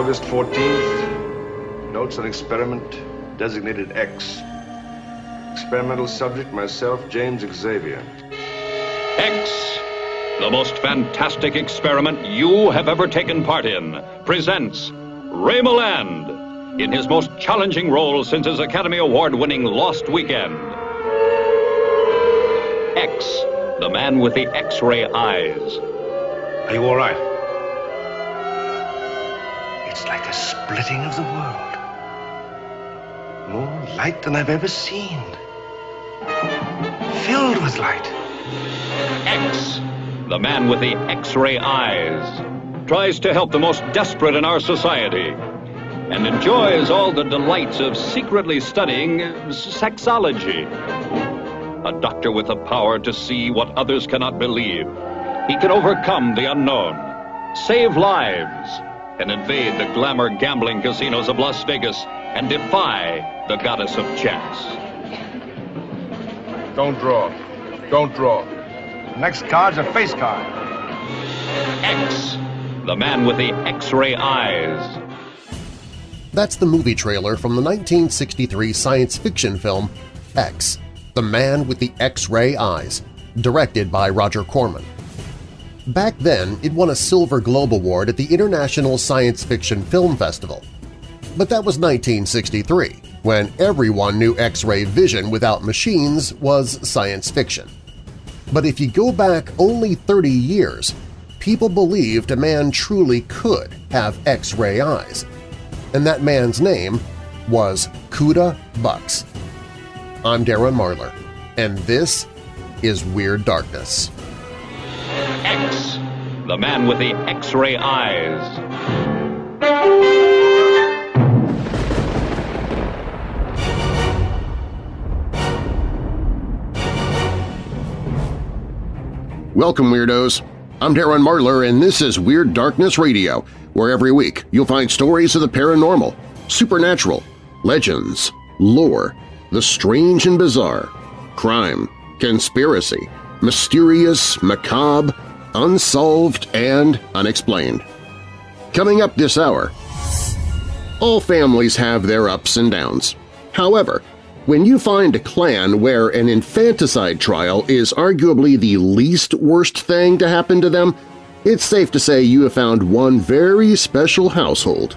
August 14th. Notes on experiment designated X. Experimental subject myself, James Xavier. X, the most fantastic experiment you have ever taken part in, presents Ray Milland in his most challenging role since his Academy Award winning Lost Weekend. X, the man with the X ray eyes. Are you all right? It's like a splitting of the world. More light than I've ever seen. Filled with light. X, the man with the X ray eyes, tries to help the most desperate in our society and enjoys all the delights of secretly studying sexology. A doctor with the power to see what others cannot believe. He can overcome the unknown, save lives, and invade the glamour gambling casinos of Las Vegas and defy the goddess of chance. Don't draw. Don't draw. Next card's a face card. X, the man with the X-ray eyes. That's the movie trailer from the 1963 science fiction film X, The Man with the X-Ray Eyes, directed by Roger Corman. Back then, it won a Silver Globe Award at the International Science Fiction Film Festival. But that was 1963, when everyone knew X-ray vision without machines was science fiction. But if you go back only 30 years, people believed a man truly could have X-ray eyes. And that man's name was Kuda Bux. I'm Darren Marlar, and this is Weird Darkness. X, the man with the X-ray eyes. Welcome, Weirdos! I'm Darren Marlar, and this is Weird Darkness Radio, where every week you'll find stories of the paranormal, supernatural, legends, lore, the strange and bizarre, crime, conspiracy, mysterious, macabre, unsolved, and unexplained. Coming up this hour, all families have their ups and downs. However, when you find a clan where an infanticide trial is arguably the least worst thing to happen to them, it's safe to say you have found one very special household.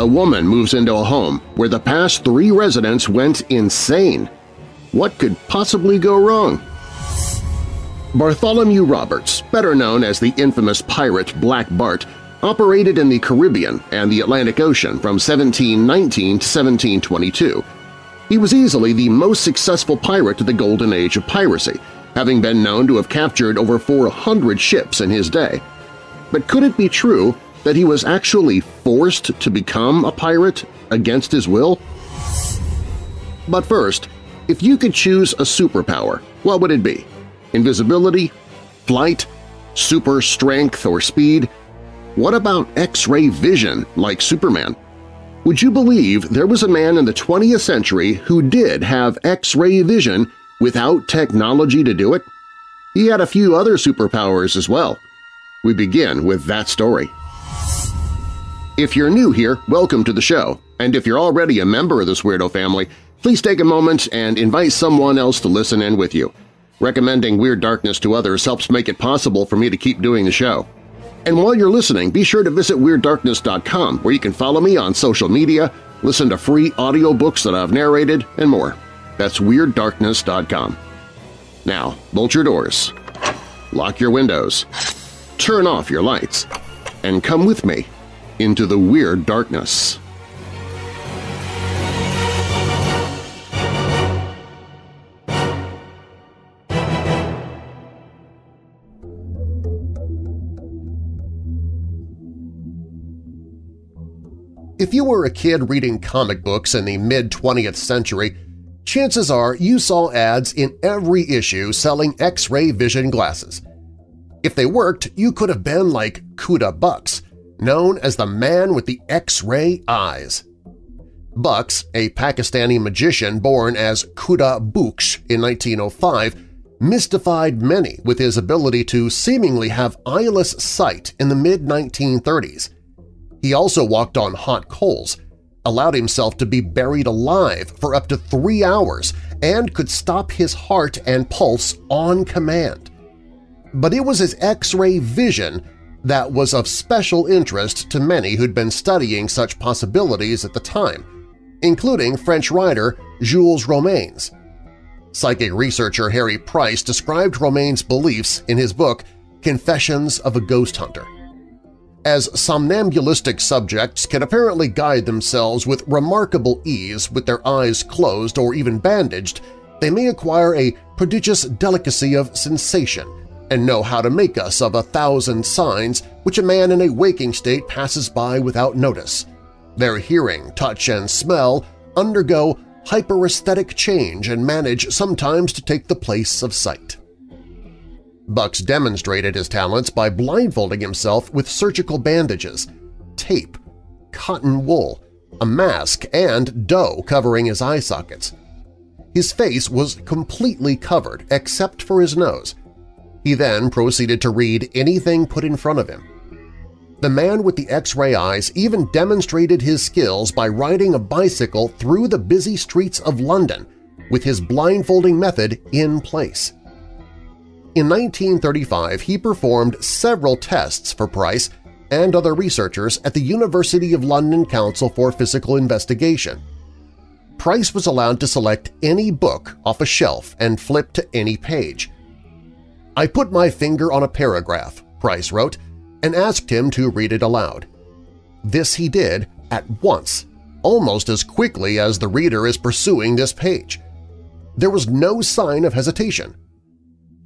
A woman moves into a home where the past three residents went insane. What could possibly go wrong? Bartholomew Roberts, better known as the infamous pirate Black Bart, operated in the Caribbean and the Atlantic Ocean from 1719 to 1722. He was easily the most successful pirate of the golden age of piracy, having been known to have captured over 400 ships in his day. But could it be true that he was actually forced to become a pirate against his will? But first, if you could choose a superpower, what would it be? Invisibility? Flight? Super strength or speed? What about X-ray vision like Superman? Would you believe there was a man in the 20th century who did have X-ray vision without technology to do it? He had a few other superpowers as well. We begin with that story. If you're new here, welcome to the show, and if you're already a member of this weirdo family, please take a moment and invite someone else to listen in with you. Recommending Weird Darkness to others helps make it possible for me to keep doing the show. And while you're listening, be sure to visit WeirdDarkness.com where you can follow me on social media, listen to free audiobooks that I've narrated, and more. That's WeirdDarkness.com. Now, bolt your doors, lock your windows, turn off your lights, and come with me into the Weird Darkness. If you were a kid reading comic books in the mid-20th century, chances are you saw ads in every issue selling X-ray vision glasses. If they worked, you could have been like Kuda Bux, known as the man with the X-ray eyes. Bux, a Pakistani magician born as Kuda Buksh in 1905, mystified many with his ability to seemingly have eyeless sight in the mid-1930s. He also walked on hot coals, allowed himself to be buried alive for up to three hours, and could stop his heart and pulse on command. But it was his X-ray vision that was of special interest to many who'd been studying such possibilities at the time, including French writer Jules Romains. Psychic researcher Harry Price described Romains' beliefs in his book Confessions of a Ghost Hunter. As somnambulistic subjects can apparently guide themselves with remarkable ease with their eyes closed or even bandaged, they may acquire a prodigious delicacy of sensation and know how to make us of a thousand signs which a man in a waking state passes by without notice. Their hearing, touch, and smell undergo hyperesthetic change and manage sometimes to take the place of sight. Bux demonstrated his talents by blindfolding himself with surgical bandages, tape, cotton wool, a mask, and dough covering his eye sockets. His face was completely covered except for his nose. He then proceeded to read anything put in front of him. The man with the X-ray eyes even demonstrated his skills by riding a bicycle through the busy streets of London with his blindfolding method in place. In 1935, he performed several tests for Price and other researchers at the University of London Council for Physical Investigation. Price was allowed to select any book off a shelf and flip to any page. I put my finger on a paragraph, Price wrote, and asked him to read it aloud. This he did at once, almost as quickly as the reader is pursuing this page. There was no sign of hesitation.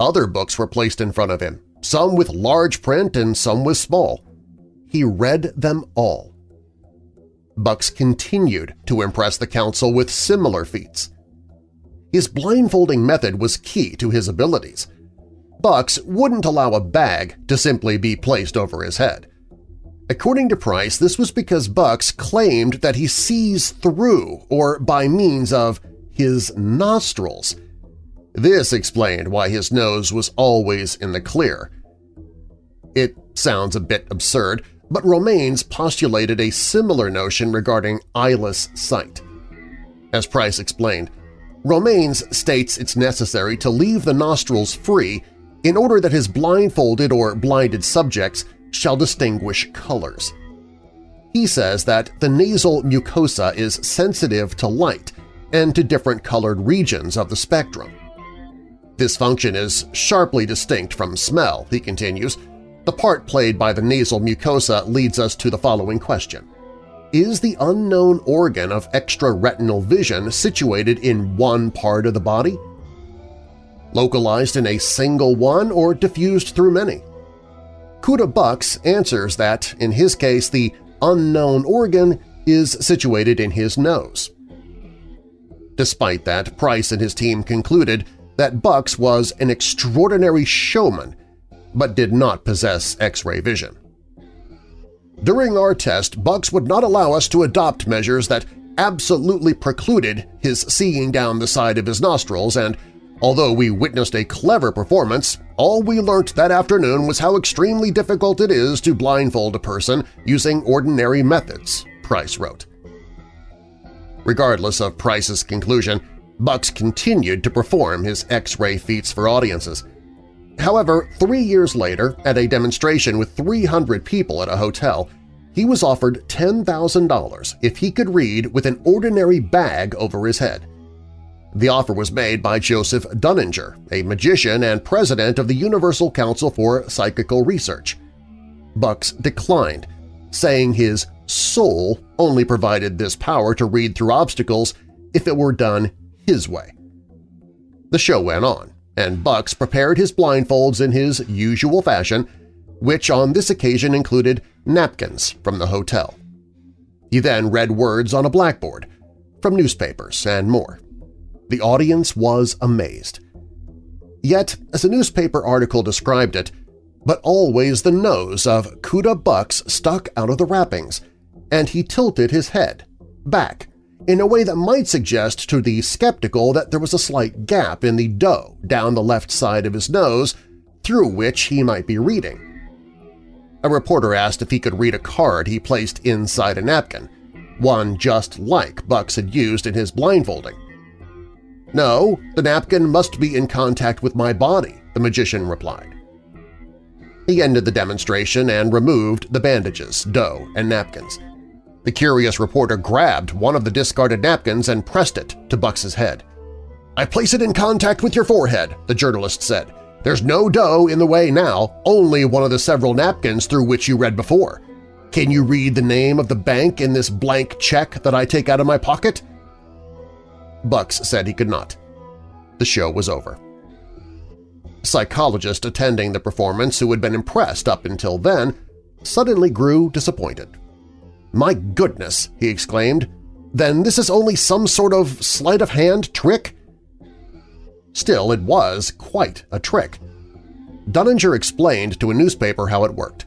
Other books were placed in front of him, some with large print and some with small. He read them all. Bux continued to impress the council with similar feats. His blindfolding method was key to his abilities – Bux wouldn't allow a bag to simply be placed over his head. According to Price, this was because Bux claimed that he sees through or by means of his nostrils. This explained why his nose was always in the clear. It sounds a bit absurd, but Romains postulated a similar notion regarding eyeless sight. As Price explained, Romains states it's necessary to leave the nostrils free in order that his blindfolded or blinded subjects shall distinguish colors. He says that the nasal mucosa is sensitive to light and to different colored regions of the spectrum. This function is sharply distinct from smell, he continues. The part played by the nasal mucosa leads us to the following question. Is the unknown organ of extraretinal vision situated in one part of the body localized in a single one or diffused through many? Kuda Bux answers that, in his case, the unknown organ is situated in his nose. Despite that, Price and his team concluded that Bux was an extraordinary showman but did not possess X-ray vision. During our test, Bux would not allow us to adopt measures that absolutely precluded his seeing down the side of his nostrils and Although we witnessed a clever performance, all we learnt that afternoon was how extremely difficult it is to blindfold a person using ordinary methods, Price wrote. Regardless of Price's conclusion, Bux continued to perform his X-ray feats for audiences. However, three years later, at a demonstration with 300 people at a hotel, he was offered $10,000 if he could read with an ordinary bag over his head. The offer was made by Joseph Dunninger, a magician and president of the Universal Council for Psychical Research. Bux declined, saying his soul only provided this power to read through obstacles if it were done his way. The show went on, and Bux prepared his blindfolds in his usual fashion, which on this occasion included napkins from the hotel. He then read words on a blackboard, from newspapers and more. The audience was amazed. Yet, as a newspaper article described it, but always the nose of Kuda Bux stuck out of the wrappings, and he tilted his head, back, in a way that might suggest to the skeptical that there was a slight gap in the dough down the left side of his nose through which he might be reading. A reporter asked if he could read a card he placed inside a napkin, one just like Bux had used in his blindfolding. No, the napkin must be in contact with my body, the magician replied. He ended the demonstration and removed the bandages, dough, and napkins. The curious reporter grabbed one of the discarded napkins and pressed it to Bux's head. I place it in contact with your forehead, the journalist said. There's no dough in the way now, only one of the several napkins through which you read before. Can you read the name of the bank in this blank check that I take out of my pocket? Bux said he could not. The show was over. Psychologist attending the performance who had been impressed up until then suddenly grew disappointed. My goodness, he exclaimed, then this is only some sort of sleight-of-hand trick? Still, it was quite a trick. Dunninger explained to a newspaper how it worked.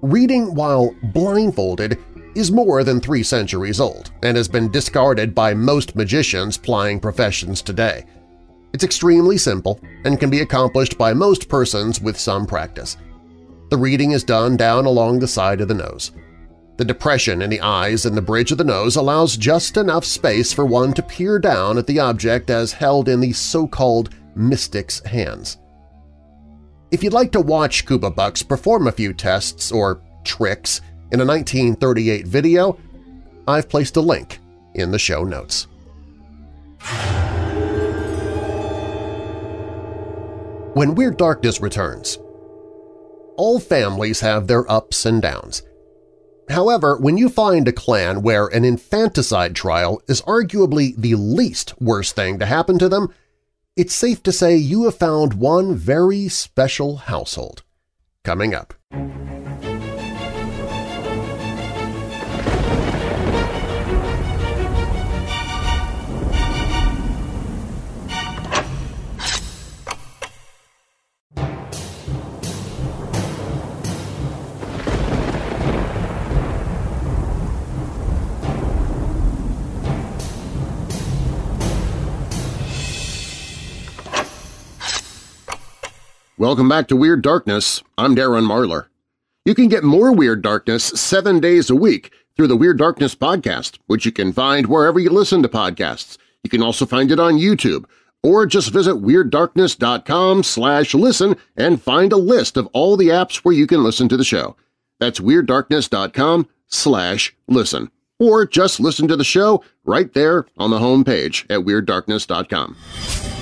Reading while blindfolded is more than three centuries old and has been discarded by most magicians plying professions today. It's extremely simple and can be accomplished by most persons with some practice. The reading is done down along the side of the nose. The depression in the eyes and the bridge of the nose allows just enough space for one to peer down at the object as held in the so-called mystic's hands. If you'd like to watch Kuda Bux perform a few tests or tricks in a 1938 video, I've placed a link in the show notes. When Weird Darkness returns, all families have their ups and downs. However, when you find a clan where an infanticide trial is arguably the least worst thing to happen to them, it's safe to say you have found one very special household. Coming up. Welcome back to Weird Darkness. I'm Darren Marlar. You can get more Weird Darkness seven days a week through the Weird Darkness podcast, which you can find wherever you listen to podcasts. You can also find it on YouTube, or just visit WeirdDarkness.com slash listen and find a list of all the apps where you can listen to the show. That's WeirdDarkness.com slash listen. Or just listen to the show right there on the homepage at WeirdDarkness.com.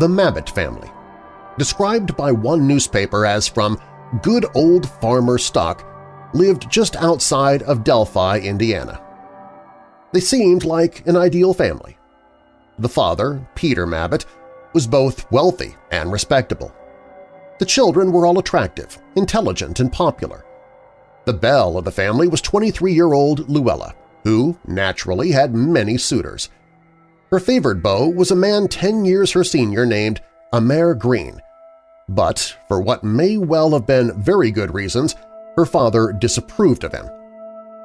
the Mabbitt family, described by one newspaper as from good old farmer stock, lived just outside of Delphi, Indiana. They seemed like an ideal family. The father, Peter Mabbitt, was both wealthy and respectable. The children were all attractive, intelligent, and popular. The belle of the family was 23-year-old Luella, who, naturally, had many suitors – her favored beau was a man ten years her senior named Amer Green, but for what may well have been very good reasons, her father disapproved of him.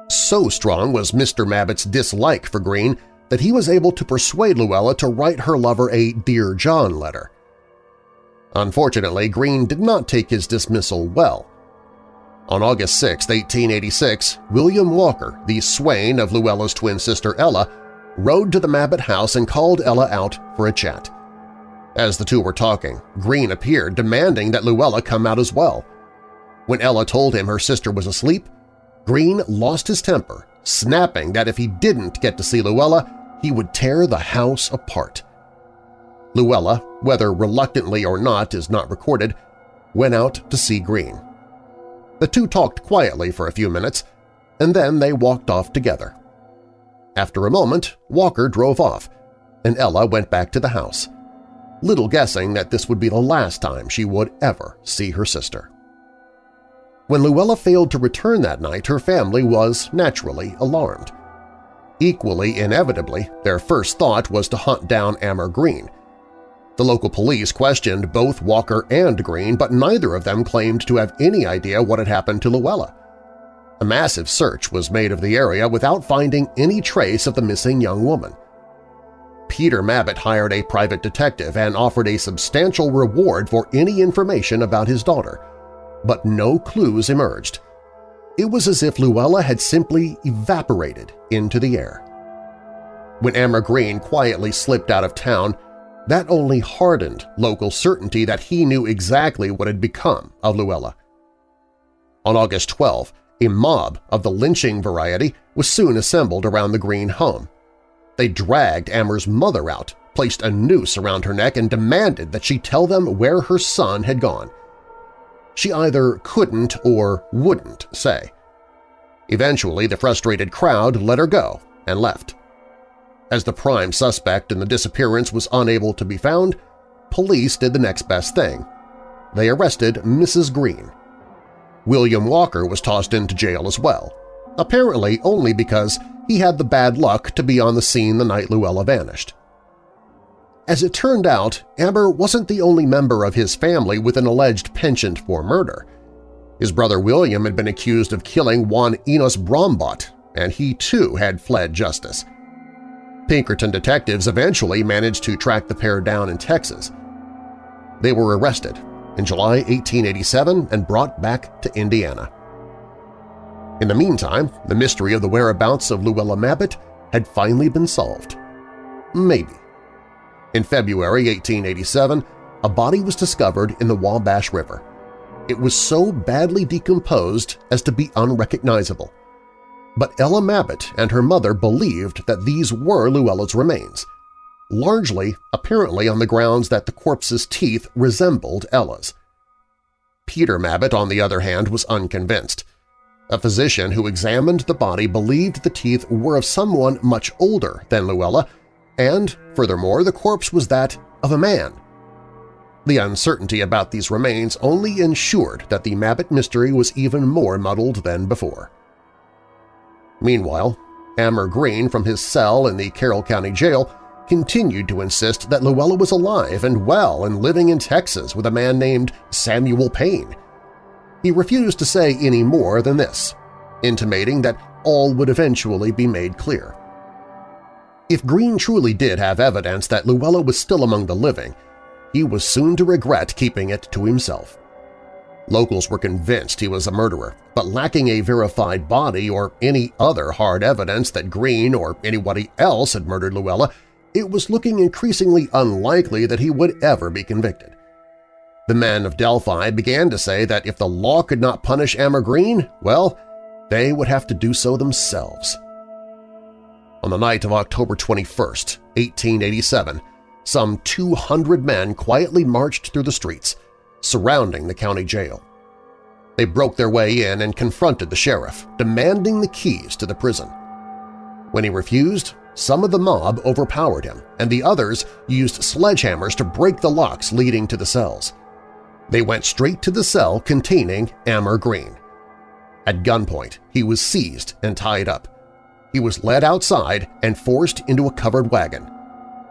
So strong was Mr. Mabbitt's dislike for Green that he was able to persuade Luella to write her lover a Dear John letter. Unfortunately, Green did not take his dismissal well. On August 6, 1886, William Walker, the swain of Luella's twin sister Ella, rode to the Mabbitt house and called Ella out for a chat. As the two were talking, Green appeared, demanding that Luella come out as well. When Ella told him her sister was asleep, Green lost his temper, snapping that if he didn't get to see Luella, he would tear the house apart. Luella, whether reluctantly or not is not recorded, went out to see Green. The two talked quietly for a few minutes, and then they walked off together. After a moment, Walker drove off, and Ella went back to the house, little guessing that this would be the last time she would ever see her sister. When Luella failed to return that night, her family was naturally alarmed. Equally inevitably, their first thought was to hunt down Amer Green. The local police questioned both Walker and Green, but neither of them claimed to have any idea what had happened to Luella. A massive search was made of the area without finding any trace of the missing young woman. Peter Mabbitt hired a private detective and offered a substantial reward for any information about his daughter, but no clues emerged. It was as if Luella had simply evaporated into the air. When Amer Green quietly slipped out of town, that only hardened local certainty that he knew exactly what had become of Luella. On August 12, a mob of the lynching variety was soon assembled around the Green home. They dragged Amer's mother out, placed a noose around her neck, and demanded that she tell them where her son had gone. She either couldn't or wouldn't say. Eventually, the frustrated crowd let her go and left. As the prime suspect in the disappearance was unable to be found, police did the next best thing. They arrested Mrs. Green. William Walker was tossed into jail as well, apparently only because he had the bad luck to be on the scene the night Luella vanished. As it turned out, Amer wasn't the only member of his family with an alleged penchant for murder. His brother William had been accused of killing Juan Enos Brombot, and he too had fled justice. Pinkerton detectives eventually managed to track the pair down in Texas. They were arrested in July 1887 and brought back to Indiana. In the meantime, the mystery of the whereabouts of Luella Mabbitt had finally been solved. Maybe. In February 1887, a body was discovered in the Wabash River. It was so badly decomposed as to be unrecognizable. But Ella Mabbitt and her mother believed that these were Luella's remains, largely apparently on the grounds that the corpse's teeth resembled Ella's. Peter Mabbitt, on the other hand, was unconvinced. A physician who examined the body believed the teeth were of someone much older than Luella, and, furthermore, the corpse was that of a man. The uncertainty about these remains only ensured that the Mabbitt mystery was even more muddled than before. Meanwhile, Amer Green from his cell in the Carroll County Jail continued to insist that Luella was alive and well and living in Texas with a man named Samuel Payne. He refused to say any more than this, intimating that all would eventually be made clear. If Green truly did have evidence that Luella was still among the living, he was soon to regret keeping it to himself. Locals were convinced he was a murderer, but lacking a verified body or any other hard evidence that Green or anybody else had murdered Luella, it was looking increasingly unlikely that he would ever be convicted. The men of Delphi began to say that if the law could not punish Amer Green, well, they would have to do so themselves. On the night of October 21, 1887, some 200 men quietly marched through the streets, surrounding the county jail. They broke their way in and confronted the sheriff, demanding the keys to the prison. When he refused, some of the mob overpowered him, and the others used sledgehammers to break the locks leading to the cells. They went straight to the cell containing Amer Green. At gunpoint, he was seized and tied up. He was led outside and forced into a covered wagon.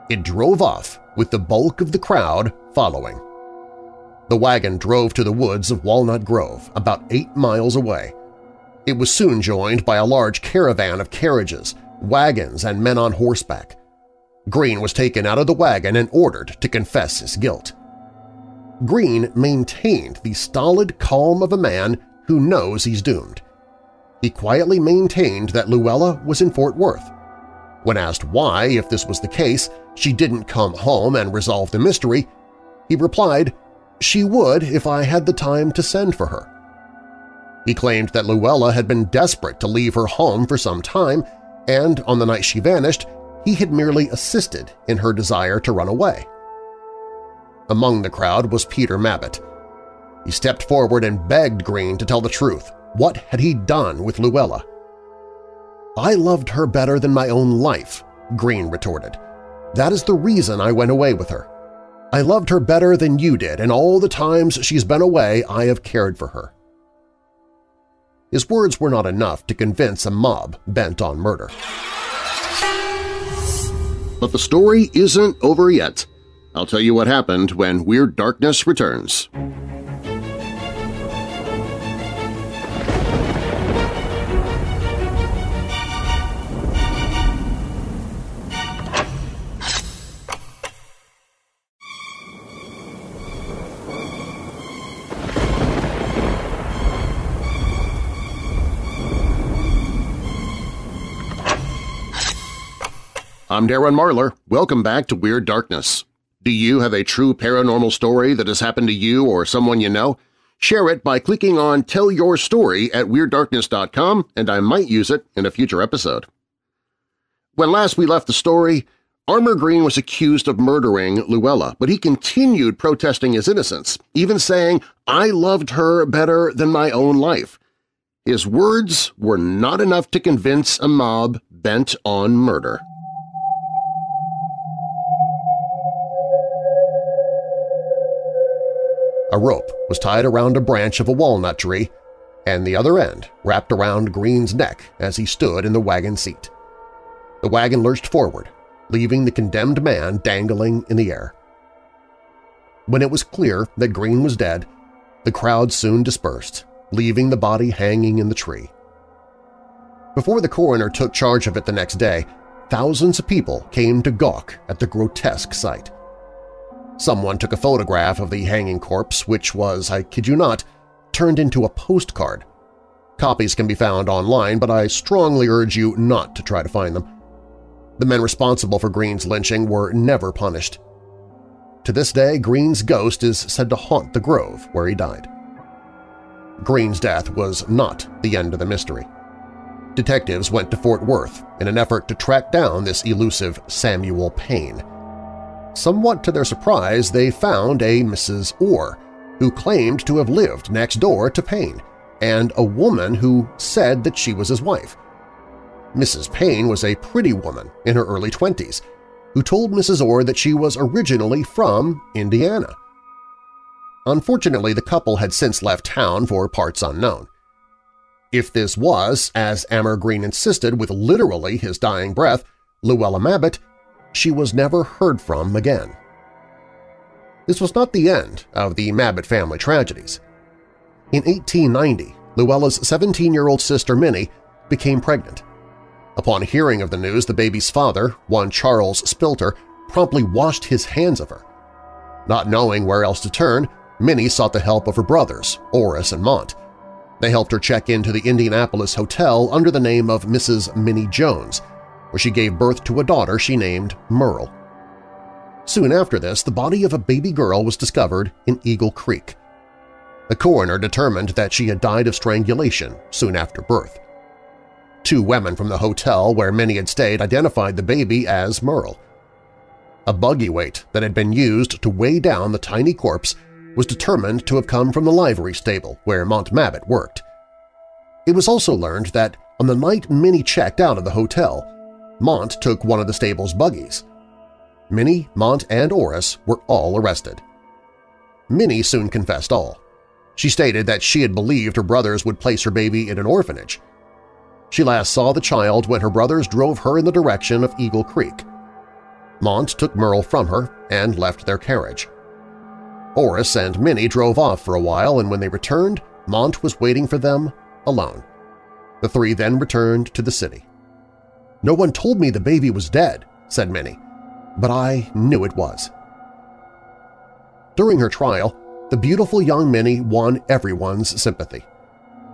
It drove off with the bulk of the crowd following. The wagon drove to the woods of Walnut Grove, about eight miles away. It was soon joined by a large caravan of carriages, wagons, and men on horseback. Green was taken out of the wagon and ordered to confess his guilt. Green maintained the stolid calm of a man who knows he's doomed. He quietly maintained that Luella was in Fort Worth. When asked why, if this was the case, she didn't come home and resolve the mystery, he replied, she would if I had the time to send for her. He claimed that Luella had been desperate to leave her home for some time, and on the night she vanished, he had merely assisted in her desire to run away. Among the crowd was Peter Mabbitt. He stepped forward and begged Green to tell the truth. What had he done with Luella? I loved her better than my own life, Green retorted. That is the reason I went away with her. I loved her better than you did, and all the times she's been away I have cared for her. His words were not enough to convince a mob bent on murder. But the story isn't over yet. I'll tell you what happened when Weird Darkness returns. I'm Darren Marlar. Welcome back to Weird Darkness. Do you have a true paranormal story that has happened to you or someone you know? Share it by clicking on Tell Your Story at WeirdDarkness.com and I might use it in a future episode. When last we left the story, Amer Green was accused of murdering Luella, but he continued protesting his innocence, even saying, I loved her better than my own life. His words were not enough to convince a mob bent on murder. A rope was tied around a branch of a walnut tree, and the other end wrapped around Green's neck as he stood in the wagon seat. The wagon lurched forward, leaving the condemned man dangling in the air. When it was clear that Green was dead, the crowd soon dispersed, leaving the body hanging in the tree. Before the coroner took charge of it the next day, thousands of people came to gawk at the grotesque sight. Someone took a photograph of the hanging corpse, which was, I kid you not, turned into a postcard. Copies can be found online, but I strongly urge you not to try to find them. The men responsible for Green's lynching were never punished. To this day, Green's ghost is said to haunt the grove where he died. Green's death was not the end of the mystery. Detectives went to Fort Worth in an effort to track down this elusive Samuel Payne. Somewhat to their surprise, they found a Mrs. Orr, who claimed to have lived next door to Payne, and a woman who said that she was his wife. Mrs. Payne was a pretty woman in her early 20s who told Mrs. Orr that she was originally from Indiana. Unfortunately, the couple had since left town for parts unknown. If this was, as Amer Green insisted with literally his dying breath, Luella Mabbitt, she was never heard from again. This was not the end of the Mabbitt family tragedies. In 1890, Luella's 17-year-old sister Minnie became pregnant. Upon hearing of the news, the baby's father, one Charles Spilter, promptly washed his hands of her. Not knowing where else to turn, Minnie sought the help of her brothers, Oris and Mont. They helped her check into the Indianapolis Hotel under the name of Mrs. Minnie Jones – where she gave birth to a daughter she named Merle. Soon after this, the body of a baby girl was discovered in Eagle Creek. The coroner determined that she had died of strangulation soon after birth. Two women from the hotel where Minnie had stayed identified the baby as Merle. A buggy weight that had been used to weigh down the tiny corpse was determined to have come from the livery stable where Mont Mabbitt worked. It was also learned that on the night Minnie checked out of the hotel, Mont took one of the stable's buggies. Minnie, Mont, and Oris were all arrested. Minnie soon confessed all. She stated that she had believed her brothers would place her baby in an orphanage. She last saw the child when her brothers drove her in the direction of Eagle Creek. Mont took Merle from her and left their carriage. Oris and Minnie drove off for a while, and when they returned, Mont was waiting for them alone. The three then returned to the city. No one told me the baby was dead, said Minnie, but I knew it was. During her trial, the beautiful young Minnie won everyone's sympathy.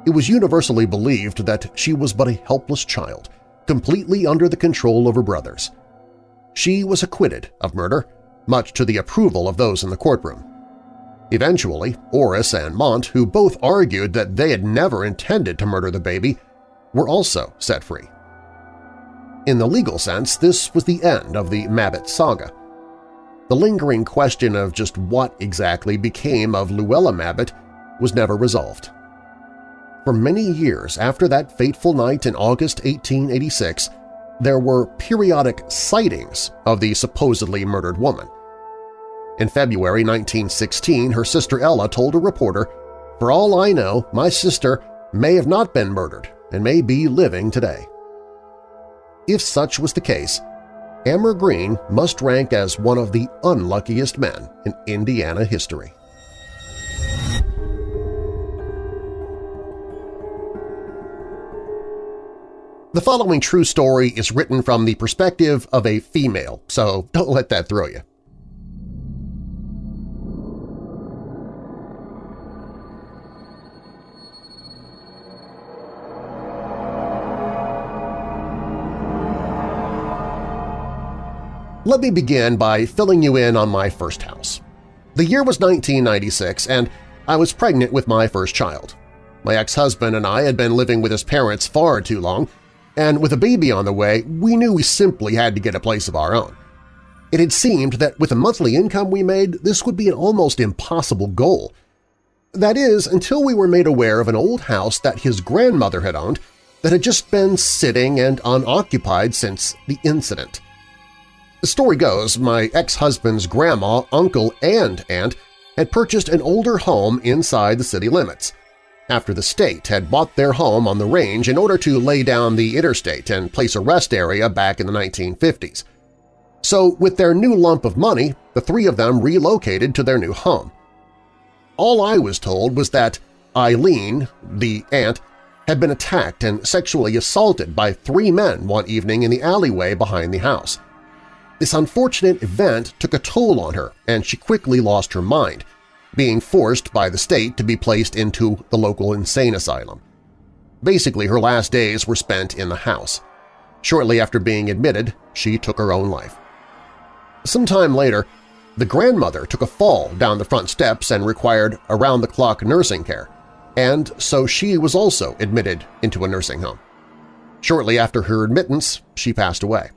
It was universally believed that she was but a helpless child, completely under the control of her brothers. She was acquitted of murder, much to the approval of those in the courtroom. Eventually, Oris and Mont, who both argued that they had never intended to murder the baby, were also set free. In the legal sense, this was the end of the Mabbitt saga. The lingering question of just what exactly became of Luella Mabbitt was never resolved. For many years after that fateful night in August 1886, there were periodic sightings of the supposedly murdered woman. In February 1916, her sister Ella told a reporter, For all I know, my sister may have not been murdered and may be living today. If such was the case, Amer Green must rank as one of the unluckiest men in Indiana history. The following true story is written from the perspective of a female, so don't let that throw you. Let me begin by filling you in on my first house. The year was 1996, and I was pregnant with my first child. My ex-husband and I had been living with his parents far too long, and with a baby on the way, we knew we simply had to get a place of our own. It had seemed that with the monthly income we made, this would be an almost impossible goal. That is, until we were made aware of an old house that his grandmother had owned that had just been sitting and unoccupied since the incident. The story goes my ex-husband's grandma, uncle, and aunt had purchased an older home inside the city limits after the state had bought their home on the range in order to lay down the interstate and place a rest area back in the 1950s. So with their new lump of money, the three of them relocated to their new home. All I was told was that Eileen, the aunt, had been attacked and sexually assaulted by three men one evening in the alleyway behind the house. This unfortunate event took a toll on her, and she quickly lost her mind, being forced by the state to be placed into the local insane asylum. Basically, her last days were spent in the house. Shortly after being admitted, she took her own life. Sometime later, the grandmother took a fall down the front steps and required around-the-clock nursing care, and so she was also admitted into a nursing home. Shortly after her admittance, she passed away.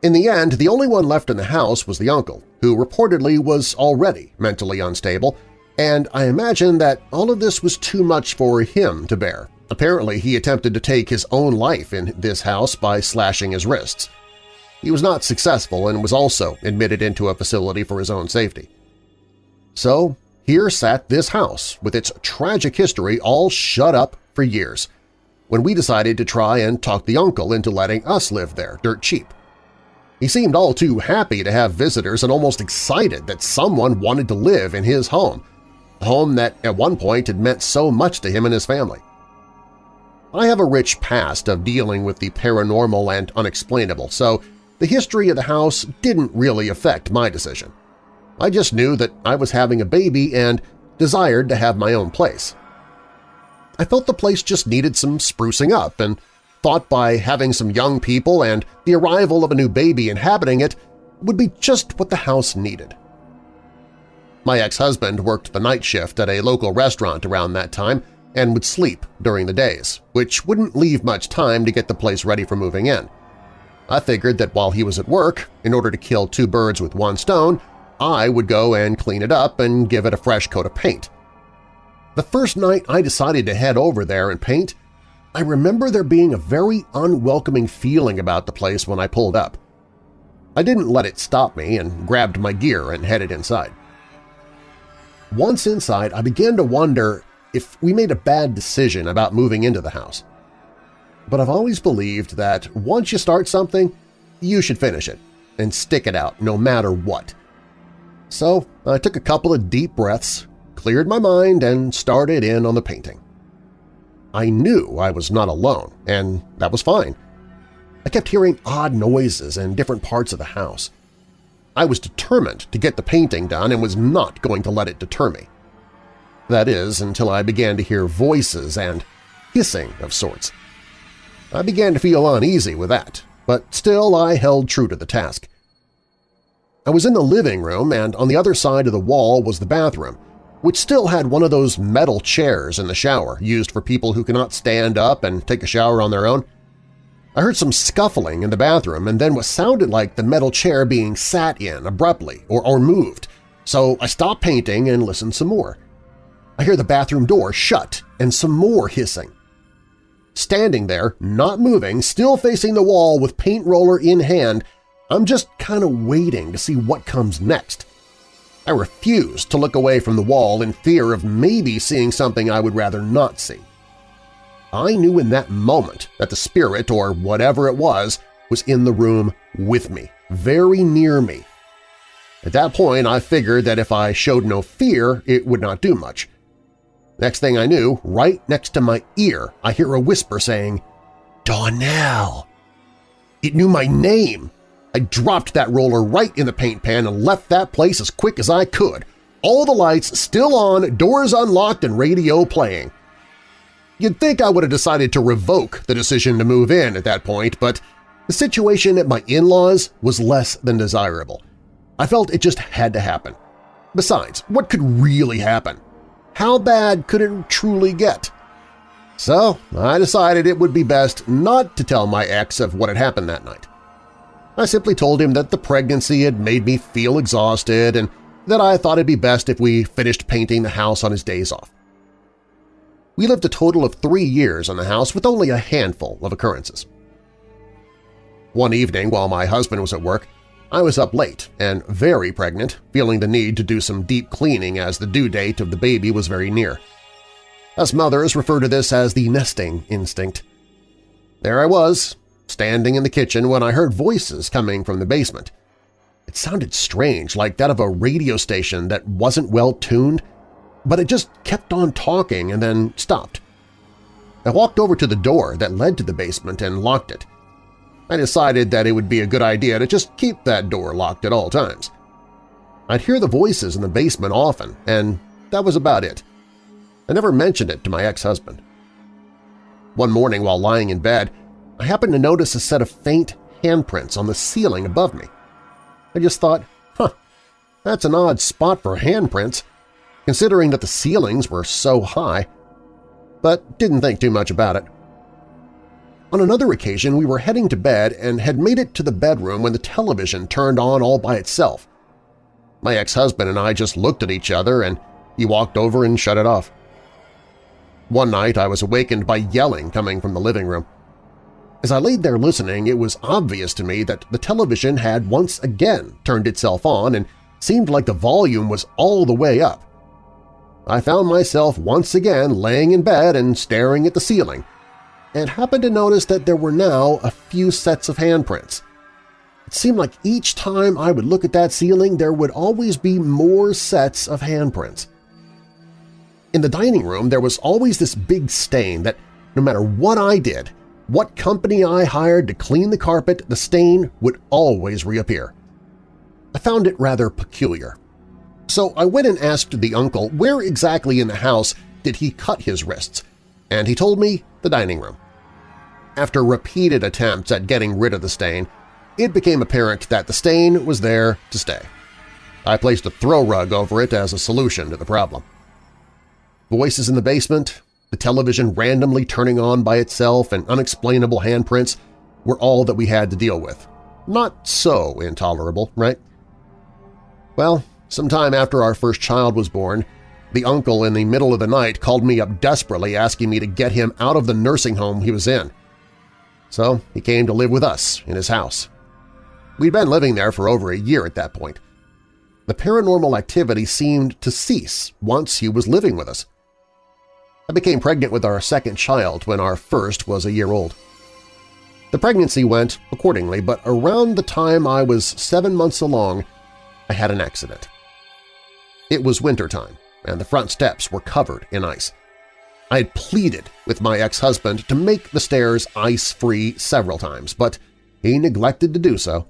In the end, the only one left in the house was the uncle, who reportedly was already mentally unstable, and I imagine that all of this was too much for him to bear. Apparently, he attempted to take his own life in this house by slashing his wrists. He was not successful and was also admitted into a facility for his own safety. So here sat this house with its tragic history all shut up for years, when we decided to try and talk the uncle into letting us live there dirt cheap. He seemed all too happy to have visitors and almost excited that someone wanted to live in his home, a home that at one point had meant so much to him and his family. I have a rich past of dealing with the paranormal and unexplainable, so the history of the house didn't really affect my decision. I just knew that I was having a baby and desired to have my own place. I felt the place just needed some sprucing up, and thought by having some young people and the arrival of a new baby inhabiting it would be just what the house needed. My ex-husband worked the night shift at a local restaurant around that time and would sleep during the days, which wouldn't leave much time to get the place ready for moving in. I figured that while he was at work, in order to kill two birds with one stone, I would go and clean it up and give it a fresh coat of paint. The first night I decided to head over there and paint, I remember there being a very unwelcoming feeling about the place when I pulled up. I didn't let it stop me and grabbed my gear and headed inside. Once inside, I began to wonder if we made a bad decision about moving into the house. But I've always believed that once you start something, you should finish it and stick it out no matter what. So I took a couple of deep breaths, cleared my mind, and started in on the painting. I knew I was not alone, and that was fine. I kept hearing odd noises in different parts of the house. I was determined to get the painting done and was not going to let it deter me. That is, until I began to hear voices and hissing of sorts. I began to feel uneasy with that, but still I held true to the task. I was in the living room, and on the other side of the wall was the bathroom, which still had one of those metal chairs in the shower used for people who cannot stand up and take a shower on their own. I heard some scuffling in the bathroom and then what sounded like the metal chair being sat in abruptly or, or moved, so I stopped painting and listened some more. I hear the bathroom door shut and some more hissing. Standing there, not moving, still facing the wall with paint roller in hand, I'm just kind of waiting to see what comes next. I refused to look away from the wall in fear of maybe seeing something I would rather not see. I knew in that moment that the spirit, or whatever it was, was in the room with me, very near me. At that point, I figured that if I showed no fear, it would not do much. Next thing I knew, right next to my ear, I hear a whisper saying, Donnell! It knew my name! I dropped that roller right in the paint pan and left that place as quick as I could, all the lights still on, doors unlocked, and radio playing. You'd think I would have decided to revoke the decision to move in at that point, but the situation at my in-laws was less than desirable. I felt it just had to happen. Besides, what could really happen? How bad could it truly get? So I decided it would be best not to tell my ex of what had happened that night. I simply told him that the pregnancy had made me feel exhausted and that I thought it'd be best if we finished painting the house on his days off. We lived a total of three years in the house with only a handful of occurrences. One evening while my husband was at work, I was up late and very pregnant, feeling the need to do some deep cleaning as the due date of the baby was very near. Us mothers refer to this as the nesting instinct. There I was, standing in the kitchen when I heard voices coming from the basement. It sounded strange, like that of a radio station that wasn't well tuned but it just kept on talking and then stopped. I walked over to the door that led to the basement and locked it. I decided that it would be a good idea to just keep that door locked at all times. I'd hear the voices in the basement often, and that was about it. I never mentioned it to my ex-husband. One morning while lying in bed, I happened to notice a set of faint handprints on the ceiling above me. I just thought, huh, that's an odd spot for handprints considering that the ceilings were so high, but didn't think too much about it. On another occasion, we were heading to bed and had made it to the bedroom when the television turned on all by itself. My ex-husband and I just looked at each other and he walked over and shut it off. One night I was awakened by yelling coming from the living room. As I laid there listening, it was obvious to me that the television had once again turned itself on and seemed like the volume was all the way up. I found myself once again laying in bed and staring at the ceiling, and happened to notice that there were now a few sets of handprints. It seemed like each time I would look at that ceiling there would always be more sets of handprints. In the dining room there was always this big stain that no matter what I did, what company I hired to clean the carpet, the stain would always reappear. I found it rather peculiar. So I went and asked the uncle where exactly in the house did he cut his wrists, and he told me the dining room. After repeated attempts at getting rid of the stain, it became apparent that the stain was there to stay. I placed a throw rug over it as a solution to the problem. Voices in the basement, the television randomly turning on by itself, and unexplainable handprints were all that we had to deal with. Not so intolerable, right? Well, Sometime after our first child was born, the uncle in the middle of the night called me up desperately asking me to get him out of the nursing home he was in. So he came to live with us in his house. We'd been living there for over a year at that point. The paranormal activity seemed to cease once he was living with us. I became pregnant with our second child when our first was a year old. The pregnancy went accordingly, but around the time I was seven months along, I had an accident. It was wintertime, and the front steps were covered in ice. I had pleaded with my ex-husband to make the stairs ice-free several times, but he neglected to do so.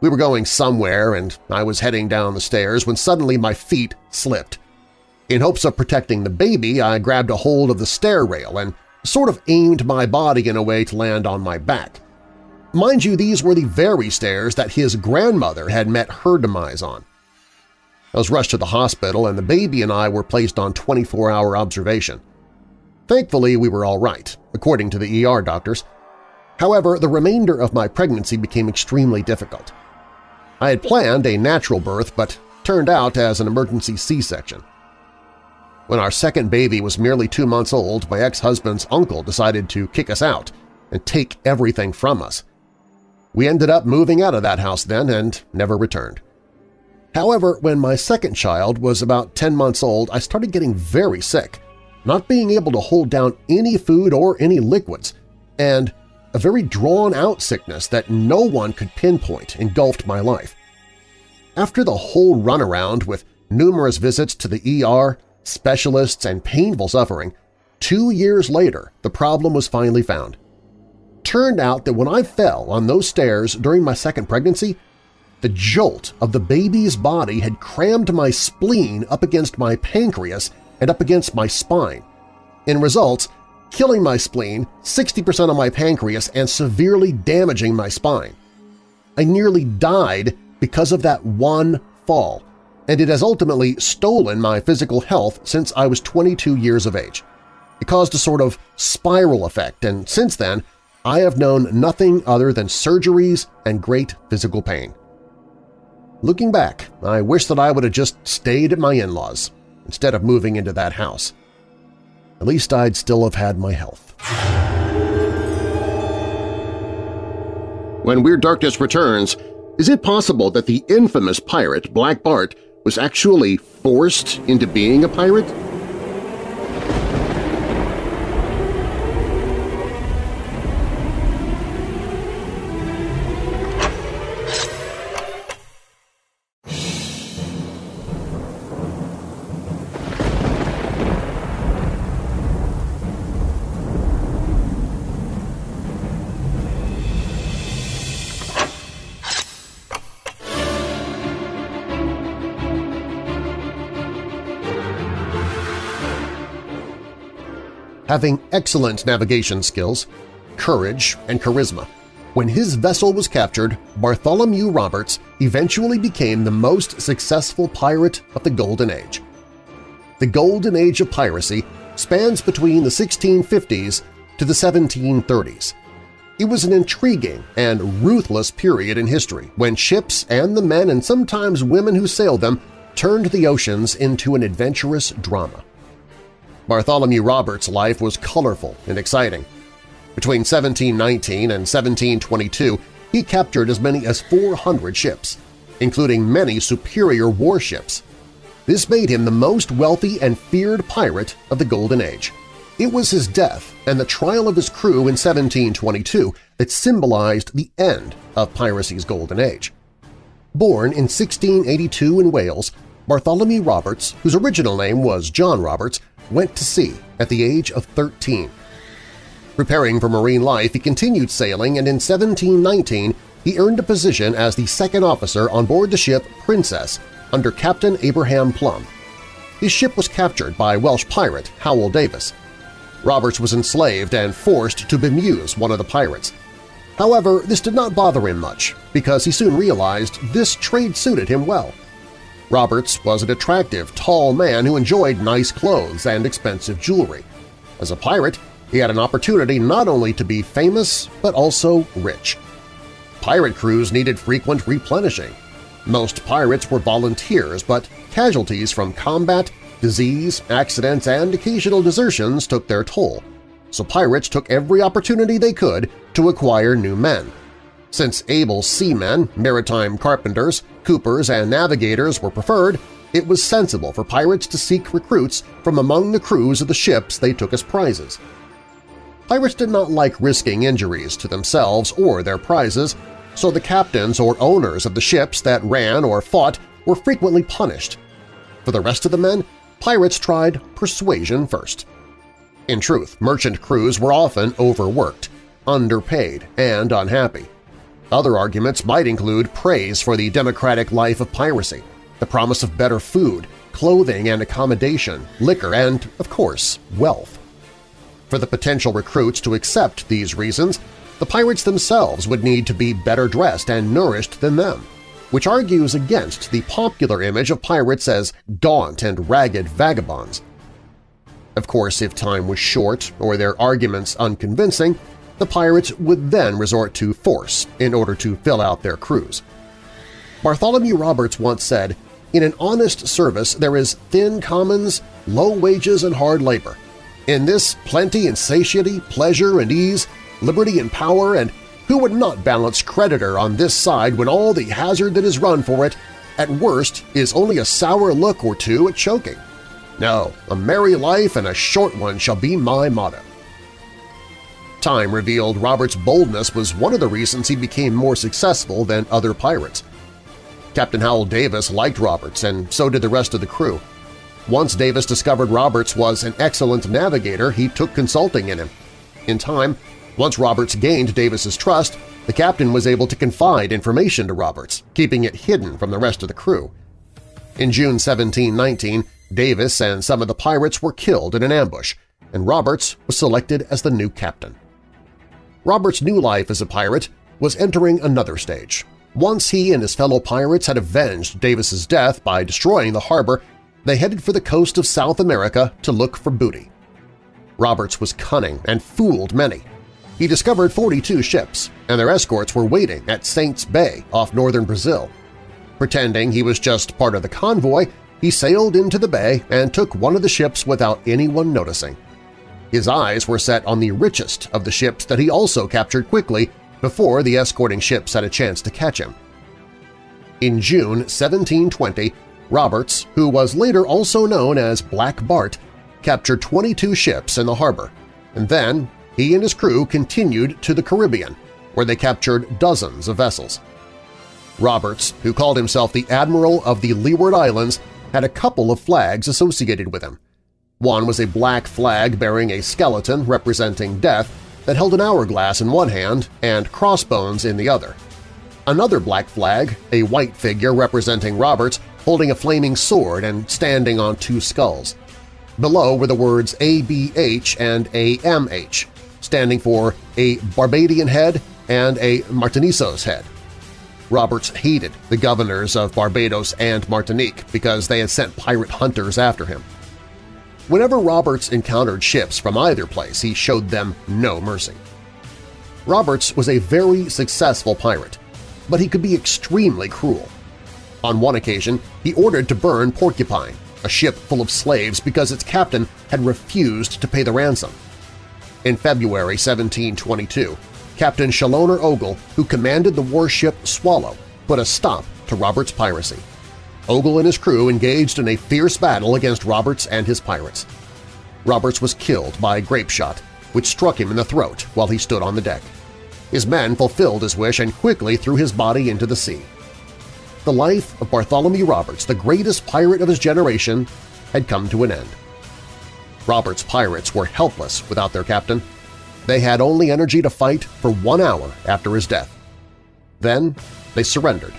We were going somewhere, and I was heading down the stairs when suddenly my feet slipped. In hopes of protecting the baby, I grabbed a hold of the stair rail and sort of aimed my body in a way to land on my back. Mind you, these were the very stairs that his grandmother had met her demise on. I was rushed to the hospital and the baby and I were placed on 24-hour observation. Thankfully, we were all right, according to the ER doctors. However, the remainder of my pregnancy became extremely difficult. I had planned a natural birth but turned out as an emergency C-section. When our second baby was merely two months old, my ex-husband's uncle decided to kick us out and take everything from us. We ended up moving out of that house then and never returned. However, when my second child was about 10 months old, I started getting very sick, not being able to hold down any food or any liquids, and a very drawn-out sickness that no one could pinpoint engulfed my life. After the whole runaround with numerous visits to the ER, specialists, and painful suffering, two years later the problem was finally found. Turned out that when I fell on those stairs during my second pregnancy, the jolt of the baby's body had crammed my spleen up against my pancreas and up against my spine. In result, killing my spleen, 60% of my pancreas, and severely damaging my spine. I nearly died because of that one fall, and it has ultimately stolen my physical health since I was 22 years of age. It caused a sort of spiral effect, and since then I have known nothing other than surgeries and great physical pain. Looking back, I wish that I would have just stayed at my in-laws instead of moving into that house. At least I'd still have had my health. When Weird Darkness returns, is it possible that the infamous pirate Black Bart was actually forced into being a pirate? Having excellent navigation skills, courage, and charisma. When his vessel was captured, Bartholomew Roberts eventually became the most successful pirate of the Golden Age. The Golden Age of piracy spans between the 1650s to the 1730s. It was an intriguing and ruthless period in history when ships and the men and sometimes women who sailed them turned the oceans into an adventurous drama. Bartholomew Roberts' life was colorful and exciting. Between 1719 and 1722, he captured as many as 400 ships, including many superior warships. This made him the most wealthy and feared pirate of the Golden Age. It was his death and the trial of his crew in 1722 that symbolized the end of piracy's Golden Age. Born in 1682 in Wales, Bartholomew Roberts, whose original name was John Roberts, went to sea at the age of 13. Preparing for marine life, he continued sailing and in 1719 he earned a position as the second officer on board the ship Princess under Captain Abraham Plumb. His ship was captured by Welsh pirate Howell Davis. Roberts was enslaved and forced to bemuse one of the pirates. However, this did not bother him much because he soon realized this trade suited him well. Roberts was an attractive, tall man who enjoyed nice clothes and expensive jewelry. As a pirate, he had an opportunity not only to be famous but also rich. Pirate crews needed frequent replenishing. Most pirates were volunteers, but casualties from combat, disease, accidents, and occasional desertions took their toll, so pirates took every opportunity they could to acquire new men. Since able seamen, maritime carpenters, coopers, and navigators were preferred, it was sensible for pirates to seek recruits from among the crews of the ships they took as prizes. Pirates did not like risking injuries to themselves or their prizes, so the captains or owners of the ships that ran or fought were frequently punished. For the rest of the men, pirates tried persuasion first. In truth, merchant crews were often overworked, underpaid, and unhappy. Other arguments might include praise for the democratic life of piracy, the promise of better food, clothing and accommodation, liquor, and, of course, wealth. For the potential recruits to accept these reasons, the pirates themselves would need to be better dressed and nourished than them, which argues against the popular image of pirates as gaunt and ragged vagabonds. Of course, if time was short or their arguments unconvincing, the pirates would then resort to force in order to fill out their crews. Bartholomew Roberts once said, in an honest service there is thin commons, low wages, and hard labor. In this plenty and satiety, pleasure and ease, liberty and power, and who would not balance creditor on this side when all the hazard that is run for it, at worst, is only a sour look or two at choking? No, a merry life and a short one shall be my motto. Time revealed Robert's boldness was one of the reasons he became more successful than other pirates. Captain Howell Davis liked Roberts, and so did the rest of the crew. Once Davis discovered Roberts was an excellent navigator, he took consulting in him. In time, once Roberts gained Davis's trust, the captain was able to confide information to Roberts, keeping it hidden from the rest of the crew. In June 1719, Davis and some of the pirates were killed in an ambush, and Roberts was selected as the new captain. Robert's new life as a pirate was entering another stage. Once he and his fellow pirates had avenged Davis's death by destroying the harbor, they headed for the coast of South America to look for booty. Roberts was cunning and fooled many. He discovered 42 ships, and their escorts were waiting at Saints Bay off northern Brazil. Pretending he was just part of the convoy, he sailed into the bay and took one of the ships without anyone noticing. His eyes were set on the richest of the ships that he also captured quickly before the escorting ships had a chance to catch him. In June 1720, Roberts, who was later also known as Black Bart, captured 22 ships in the harbor, and then he and his crew continued to the Caribbean, where they captured dozens of vessels. Roberts, who called himself the Admiral of the Leeward Islands, had a couple of flags associated with him. One was a black flag bearing a skeleton representing death that held an hourglass in one hand and crossbones in the other. Another black flag, a white figure representing Roberts holding a flaming sword and standing on two skulls. Below were the words ABH and AMH, standing for a Barbadian head and a Martinisos head. Roberts hated the governors of Barbados and Martinique because they had sent pirate hunters after him. Whenever Roberts encountered ships from either place, he showed them no mercy. Roberts was a very successful pirate, but he could be extremely cruel. On one occasion, he ordered to burn Porcupine, a ship full of slaves because its captain had refused to pay the ransom. In February 1722, Captain Challoner Ogle, who commanded the warship Swallow, put a stop to Roberts' piracy. Ogle and his crew engaged in a fierce battle against Roberts and his pirates. Roberts was killed by grape shot, which struck him in the throat while he stood on the deck. His men fulfilled his wish and quickly threw his body into the sea. The life of Bartholomew Roberts, the greatest pirate of his generation, had come to an end. Roberts' pirates were helpless without their captain. They had only energy to fight for one hour after his death. Then they surrendered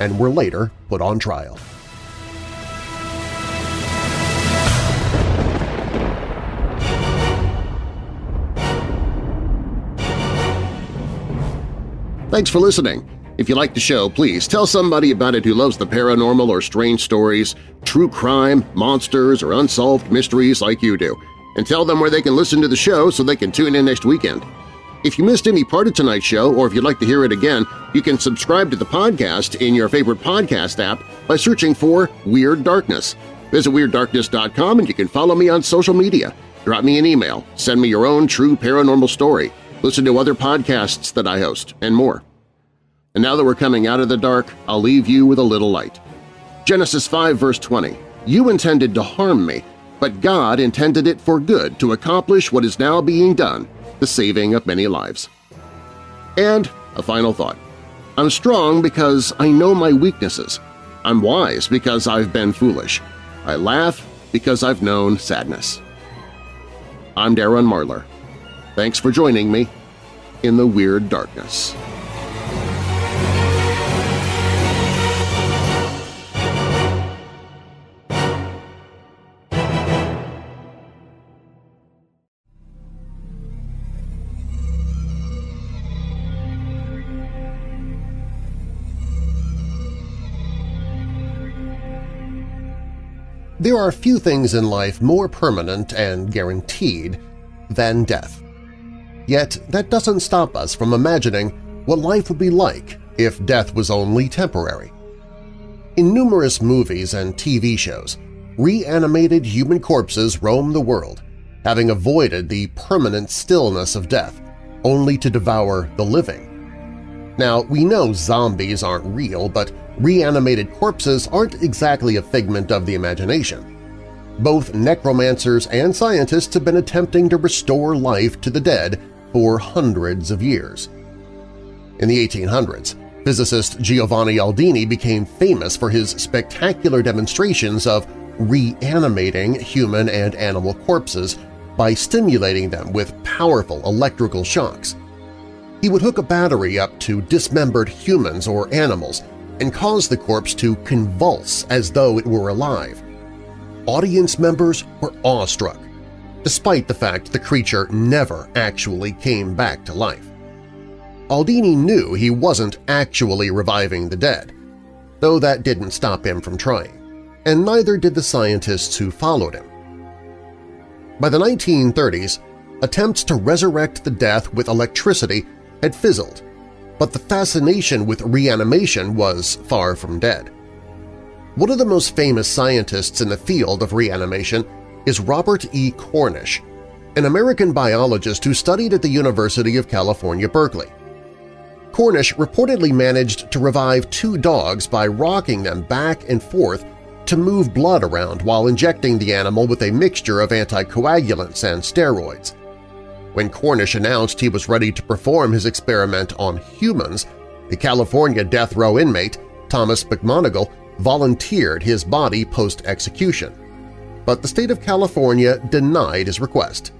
and were later put on trial. Thanks for listening. If you like the show, please tell somebody about it who loves the paranormal or strange stories, true crime, monsters, or unsolved mysteries like you do, and tell them where they can listen to the show so they can tune in next weekend. If you missed any part of tonight's show or if you'd like to hear it again, you can subscribe to the podcast in your favorite podcast app by searching for Weird Darkness. Visit WeirdDarkness.com and you can follow me on social media. Drop me an email, send me your own true paranormal story, listen to other podcasts that I host, and more. And now that we're coming out of the dark, I'll leave you with a little light. Genesis 5 verse 20, You intended to harm me, but God intended it for good to accomplish what is now being done, the saving of many lives. And a final thought. I'm strong because I know my weaknesses. I'm wise because I've been foolish. I laugh because I've known sadness. I'm Darren Marlar. Thanks for joining me in the Weird Darkness. There are few things in life more permanent and guaranteed than death. Yet that doesn't stop us from imagining what life would be like if death was only temporary. In numerous movies and TV shows, reanimated human corpses roam the world, having avoided the permanent stillness of death, only to devour the living. Now, we know zombies aren't real, but reanimated corpses aren't exactly a figment of the imagination. Both necromancers and scientists have been attempting to restore life to the dead for hundreds of years. In the 1800s, physicist Giovanni Aldini became famous for his spectacular demonstrations of reanimating human and animal corpses by stimulating them with powerful electrical shocks. He would hook a battery up to dismembered humans or animals and cause the corpse to convulse as though it were alive. Audience members were awestruck, despite the fact the creature never actually came back to life. Aldini knew he wasn't actually reviving the dead, though that didn't stop him from trying, and neither did the scientists who followed him. By the 1930s, attempts to resurrect the death with electricity had fizzled, but the fascination with reanimation was far from dead. One of the most famous scientists in the field of reanimation is Robert E. Cornish, an American biologist who studied at the University of California, Berkeley. Cornish reportedly managed to revive two dogs by rocking them back and forth to move blood around while injecting the animal with a mixture of anticoagulants and steroids. When Cornish announced he was ready to perform his experiment on humans, the California death row inmate, Thomas McMonigle, volunteered his body post-execution. But the state of California denied his request.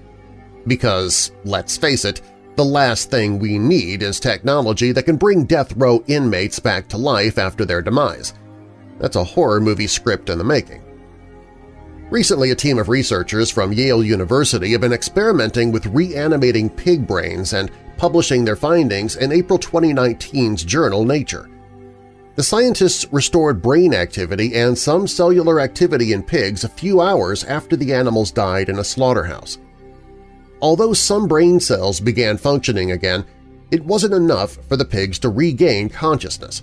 Because, let's face it, the last thing we need is technology that can bring death row inmates back to life after their demise. That's a horror movie script in the making. Recently, a team of researchers from Yale University have been experimenting with reanimating pig brains and publishing their findings in April 2019's journal Nature. The scientists restored brain activity and some cellular activity in pigs a few hours after the animals died in a slaughterhouse. Although some brain cells began functioning again, it wasn't enough for the pigs to regain consciousness.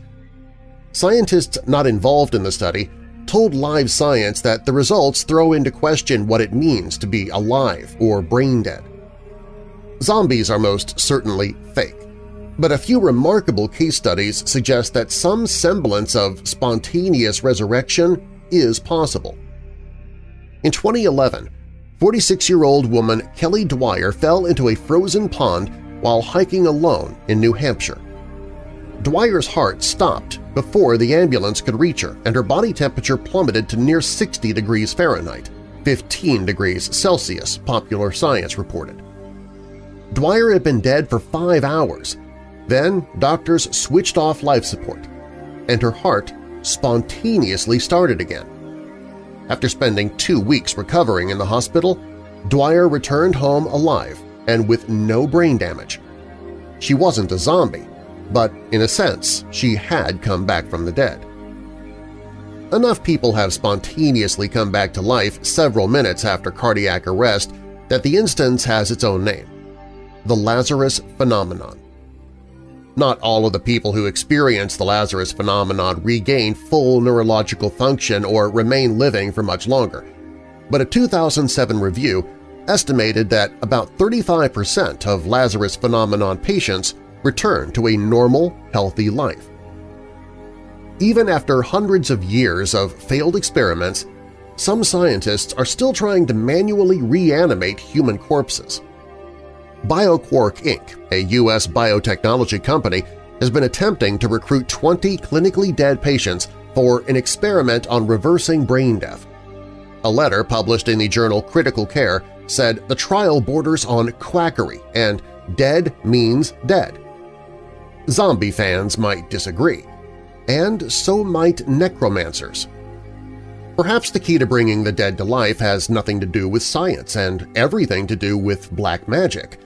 Scientists not involved in the study told Live Science that the results throw into question what it means to be alive or brain-dead. Zombies are most certainly fake, but a few remarkable case studies suggest that some semblance of spontaneous resurrection is possible. In 2011, 46-year-old woman Kelly Dwyer fell into a frozen pond while hiking alone in New Hampshire. Dwyer's heart stopped before the ambulance could reach her and her body temperature plummeted to near 60 degrees Fahrenheit, 15 degrees Celsius, Popular Science reported. Dwyer had been dead for five hours. Then doctors switched off life support, and her heart spontaneously started again. After spending two weeks recovering in the hospital, Dwyer returned home alive and with no brain damage. She wasn't a zombie, but in a sense she had come back from the dead. Enough people have spontaneously come back to life several minutes after cardiac arrest that the instance has its own name – the Lazarus phenomenon. Not all of the people who experience the Lazarus phenomenon regain full neurological function or remain living for much longer, but a 2007 review estimated that about 35% of Lazarus phenomenon patients return to a normal, healthy life. Even after hundreds of years of failed experiments, some scientists are still trying to manually reanimate human corpses. BioQuark Inc., a U.S. biotechnology company, has been attempting to recruit 20 clinically dead patients for an experiment on reversing brain death. A letter published in the journal Critical Care said the trial borders on quackery and dead means dead. Zombie fans might disagree, and so might necromancers. Perhaps the key to bringing the dead to life has nothing to do with science and everything to do with black magic,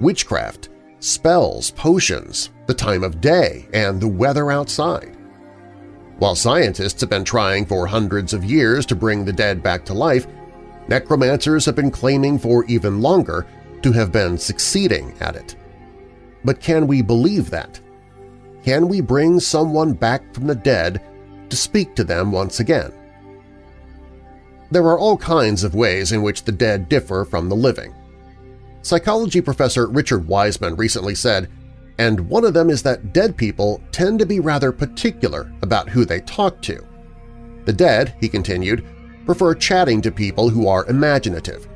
witchcraft, spells, potions, the time of day, and the weather outside. While scientists have been trying for hundreds of years to bring the dead back to life, necromancers have been claiming for even longer to have been succeeding at it. But can we believe that? Can we bring someone back from the dead to speak to them once again? There are all kinds of ways in which the dead differ from the living. Psychology professor Richard Wiseman recently said, and one of them is that dead people tend to be rather particular about who they talk to. The dead, he continued, prefer chatting to people who are imaginative,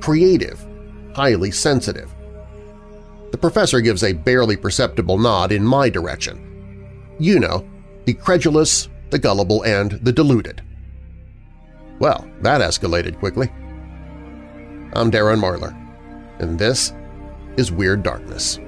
creative, highly sensitive. The professor gives a barely perceptible nod in my direction. You know, the credulous, the gullible, and the deluded. Well, that escalated quickly. I'm Darren Marlar, and this is Weird Darkness.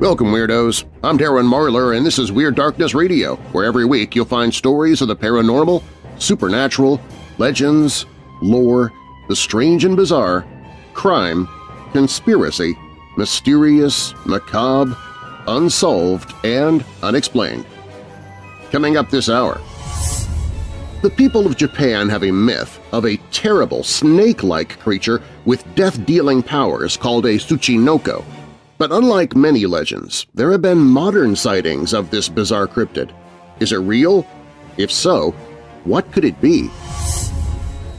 Welcome, Weirdos! I'm Darren Marlar, and this is Weird Darkness Radio, where every week you'll find stories of the paranormal, supernatural, legends, lore, the strange and bizarre, crime, conspiracy, mysterious, macabre, unsolved, and unexplained. Coming up this hour… The people of Japan have a myth of a terrible snake-like creature with death-dealing powers called a Tsuchinoko, but unlike many legends, there have been modern sightings of this bizarre cryptid. Is it real? If so, what could it be?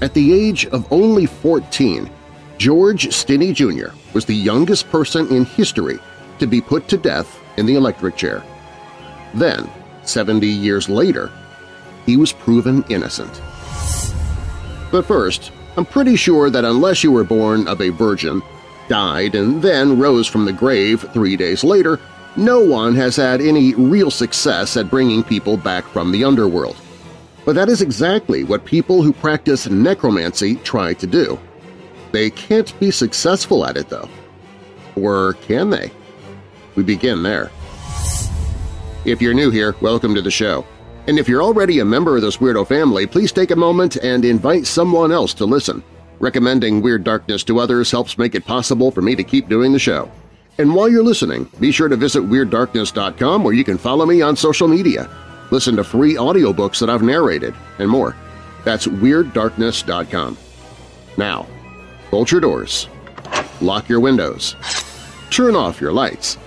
At the age of only 14, George Stinney Jr. was the youngest person in history to be put to death in the electric chair. Then, 70 years later, he was proven innocent. But first, I'm pretty sure that unless you were born of a virgin died and then rose from the grave three days later, no one has had any real success at bringing people back from the underworld. But that is exactly what people who practice necromancy try to do. They can't be successful at it, though. Or can they? We begin there. If you're new here, welcome to the show. And if you're already a member of this weirdo family, please take a moment and invite someone else to listen. Recommending Weird Darkness to others helps make it possible for me to keep doing the show. And while you're listening, be sure to visit WeirdDarkness.com where you can follow me on social media, listen to free audiobooks that I've narrated, and more. That's WeirdDarkness.com. Now, bolt your doors, lock your windows, turn off your lights,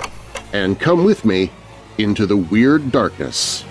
and come with me into the Weird Darkness.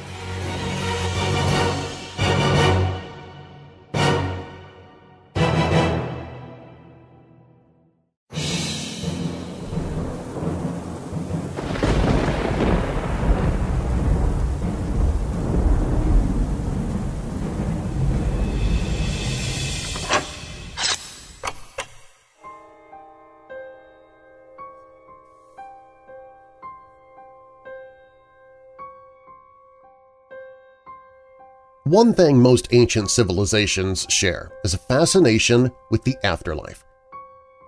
One thing most ancient civilizations share is a fascination with the afterlife.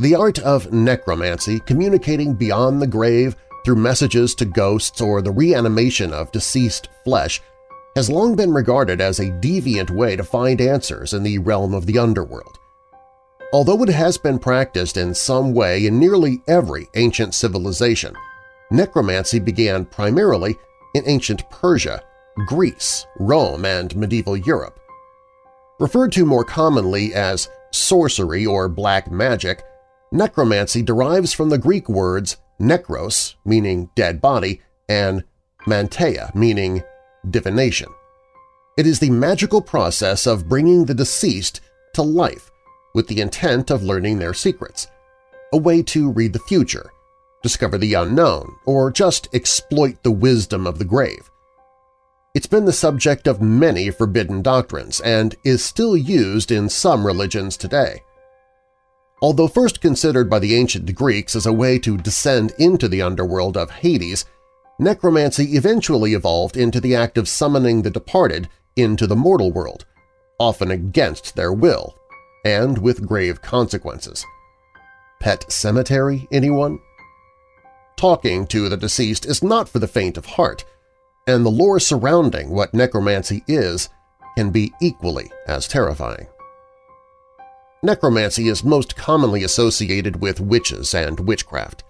The art of necromancy, communicating beyond the grave through messages to ghosts or the reanimation of deceased flesh, has long been regarded as a deviant way to find answers in the realm of the underworld. Although it has been practiced in some way in nearly every ancient civilization, necromancy began primarily in ancient Persia Greece, Rome, and medieval Europe. Referred to more commonly as sorcery or black magic, necromancy derives from the Greek words nekros, meaning dead body, and manteia, meaning divination. It is the magical process of bringing the deceased to life with the intent of learning their secrets, a way to read the future, discover the unknown, or just exploit the wisdom of the grave. It's been the subject of many forbidden doctrines and is still used in some religions today. Although first considered by the ancient Greeks as a way to descend into the underworld of Hades, necromancy eventually evolved into the act of summoning the departed into the mortal world, often against their will, and with grave consequences. Pet Sematary, anyone? Talking to the deceased is not for the faint of heart, and the lore surrounding what necromancy is can be equally as terrifying. Necromancy is most commonly associated with witches and witchcraft.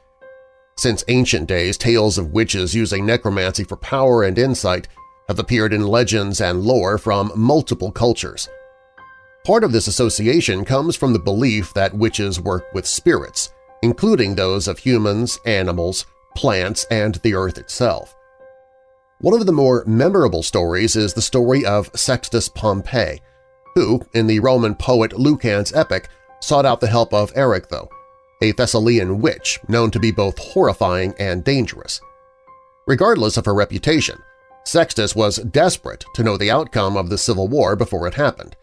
Since ancient days, tales of witches using necromancy for power and insight have appeared in legends and lore from multiple cultures. Part of this association comes from the belief that witches work with spirits, including those of humans, animals, plants, and the earth itself. One of the more memorable stories is the story of Sextus Pompey, who, in the Roman poet Lucan's epic, sought out the help of Erichtho, a Thessalian witch known to be both horrifying and dangerous. Regardless of her reputation, Sextus was desperate to know the outcome of the civil war before it happened,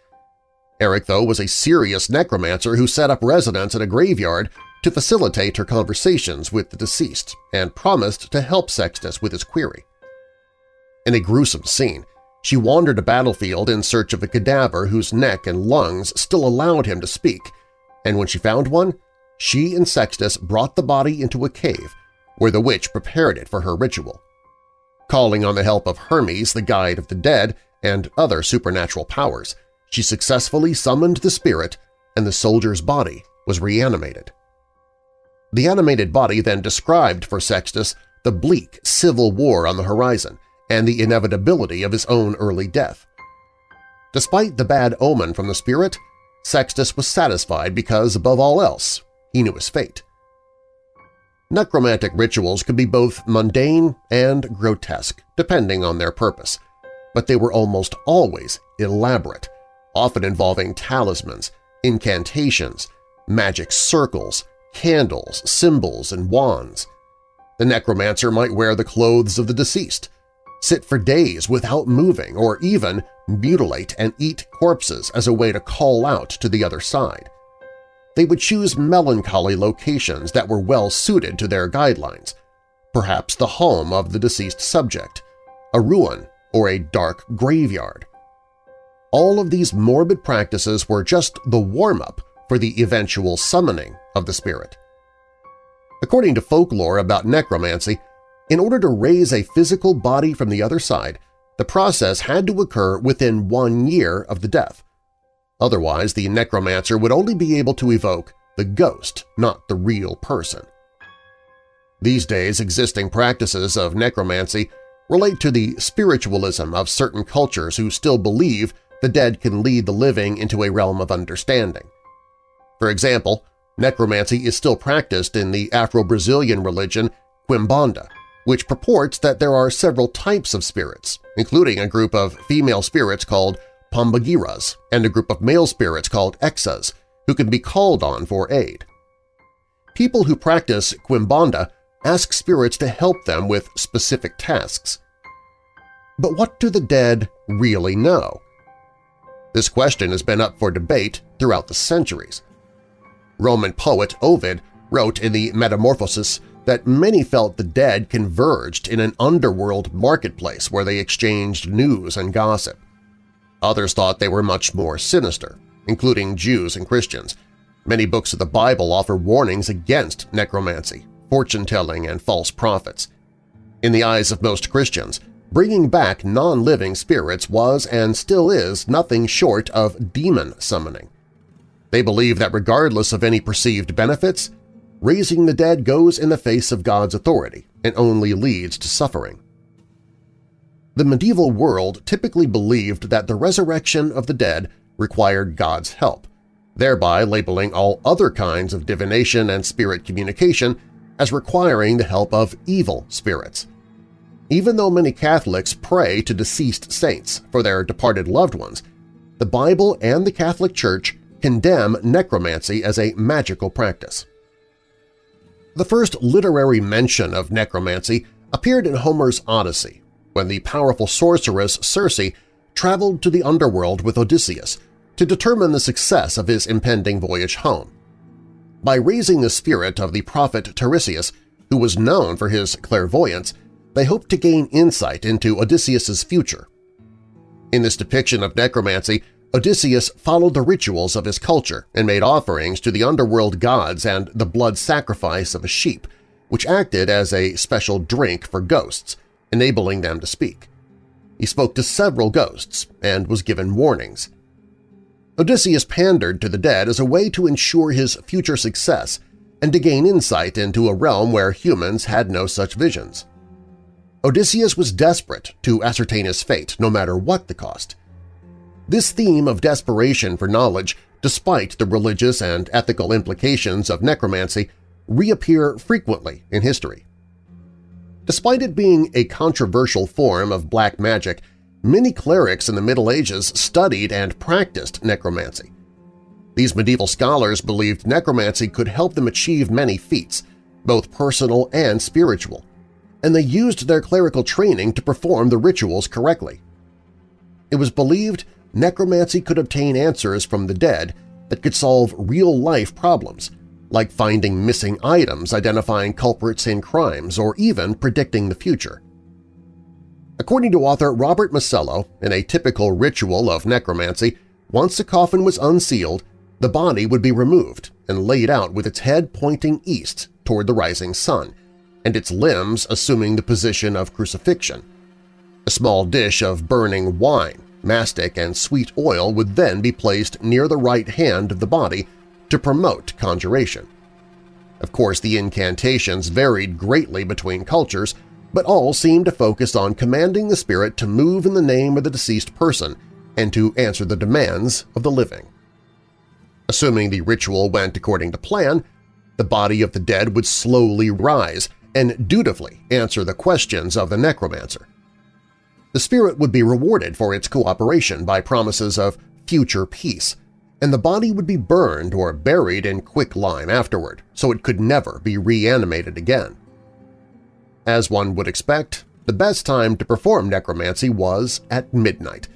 Erichtho was a serious necromancer who set up residence in a graveyard to facilitate her conversations with the deceased and promised to help Sextus with his query. In a gruesome scene, she wandered a battlefield in search of a cadaver whose neck and lungs still allowed him to speak, and when she found one, she and Sextus brought the body into a cave where the witch prepared it for her ritual. Calling on the help of Hermes, the guide of the dead, and other supernatural powers, she successfully summoned the spirit and the soldier's body was reanimated. The animated body then described for Sextus the bleak civil war on the horizon and the inevitability of his own early death. Despite the bad omen from the spirit, Sextus was satisfied because, above all else, he knew his fate. Necromantic rituals could be both mundane and grotesque, depending on their purpose, but they were almost always elaborate, often involving talismans, incantations, magic circles, candles, symbols, and wands. The necromancer might wear the clothes of the deceased, sit for days without moving, or even mutilate and eat corpses as a way to call out to the other side. They would choose melancholy locations that were well-suited to their guidelines, perhaps the home of the deceased subject, a ruin, or a dark graveyard. All of these morbid practices were just the warm-up for the eventual summoning of the spirit. According to folklore about necromancy, in order to raise a physical body from the other side, the process had to occur within one year of the death. Otherwise, the necromancer would only be able to evoke the ghost, not the real person. These days, existing practices of necromancy relate to the spiritualism of certain cultures who still believe the dead can lead the living into a realm of understanding. For example, necromancy is still practiced in the Afro-Brazilian religion Quimbanda, which purports that there are several types of spirits, including a group of female spirits called Pombagiras and a group of male spirits called Exus, who can be called on for aid. People who practice Quimbanda ask spirits to help them with specific tasks. But what do the dead really know? This question has been up for debate throughout the centuries. Roman poet Ovid wrote in the Metamorphoses that many felt the dead converged in an underworld marketplace where they exchanged news and gossip. Others thought they were much more sinister, including Jews and Christians. Many books of the Bible offer warnings against necromancy, fortune-telling, and false prophets. In the eyes of most Christians, bringing back non-living spirits was and still is nothing short of demon summoning. They believe that regardless of any perceived benefits, raising the dead goes in the face of God's authority and only leads to suffering. The medieval world typically believed that the resurrection of the dead required God's help, thereby labeling all other kinds of divination and spirit communication as requiring the help of evil spirits. Even though many Catholics pray to deceased saints for their departed loved ones, the Bible and the Catholic Church condemn necromancy as a magical practice. The first literary mention of necromancy appeared in Homer's Odyssey, when the powerful sorceress Circe traveled to the underworld with Odysseus to determine the success of his impending voyage home. By raising the spirit of the prophet Tiresias, who was known for his clairvoyance, they hoped to gain insight into Odysseus's future. In this depiction of necromancy, Odysseus followed the rituals of his culture and made offerings to the underworld gods and the blood sacrifice of a sheep, which acted as a special drink for ghosts, enabling them to speak. He spoke to several ghosts and was given warnings. Odysseus pandered to the dead as a way to ensure his future success and to gain insight into a realm where humans had no such visions. Odysseus was desperate to ascertain his fate no matter what the cost. This theme of desperation for knowledge, despite the religious and ethical implications of necromancy, reappear frequently in history. Despite it being a controversial form of black magic, many clerics in the Middle Ages studied and practiced necromancy. These medieval scholars believed necromancy could help them achieve many feats, both personal and spiritual, and they used their clerical training to perform the rituals correctly. It was believed necromancy could obtain answers from the dead that could solve real-life problems, like finding missing items, identifying culprits in crimes, or even predicting the future. According to author Robert Masello, in a typical ritual of necromancy, once the coffin was unsealed, the body would be removed and laid out with its head pointing east toward the rising sun, and its limbs assuming the position of crucifixion. A small dish of burning wine, mastic, and sweet oil would then be placed near the right hand of the body to promote conjuration. Of course, the incantations varied greatly between cultures, but all seemed to focus on commanding the spirit to move in the name of the deceased person and to answer the demands of the living. Assuming the ritual went according to plan, the body of the dead would slowly rise and dutifully answer the questions of the necromancer. The spirit would be rewarded for its cooperation by promises of future peace, and the body would be burned or buried in quicklime afterward, so it could never be reanimated again. As one would expect, the best time to perform necromancy was at midnight,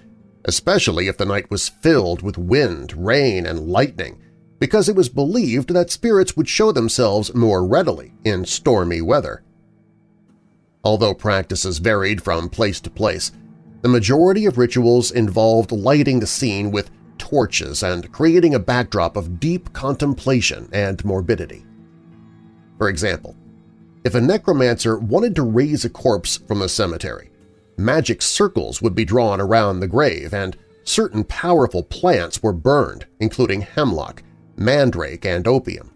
especially if the night was filled with wind, rain, and lightning, because it was believed that spirits would show themselves more readily in stormy weather. Although practices varied from place to place, the majority of rituals involved lighting the scene with torches and creating a backdrop of deep contemplation and morbidity. For example, if a necromancer wanted to raise a corpse from a cemetery, magic circles would be drawn around the grave and certain powerful plants were burned, including hemlock, mandrake, and opium.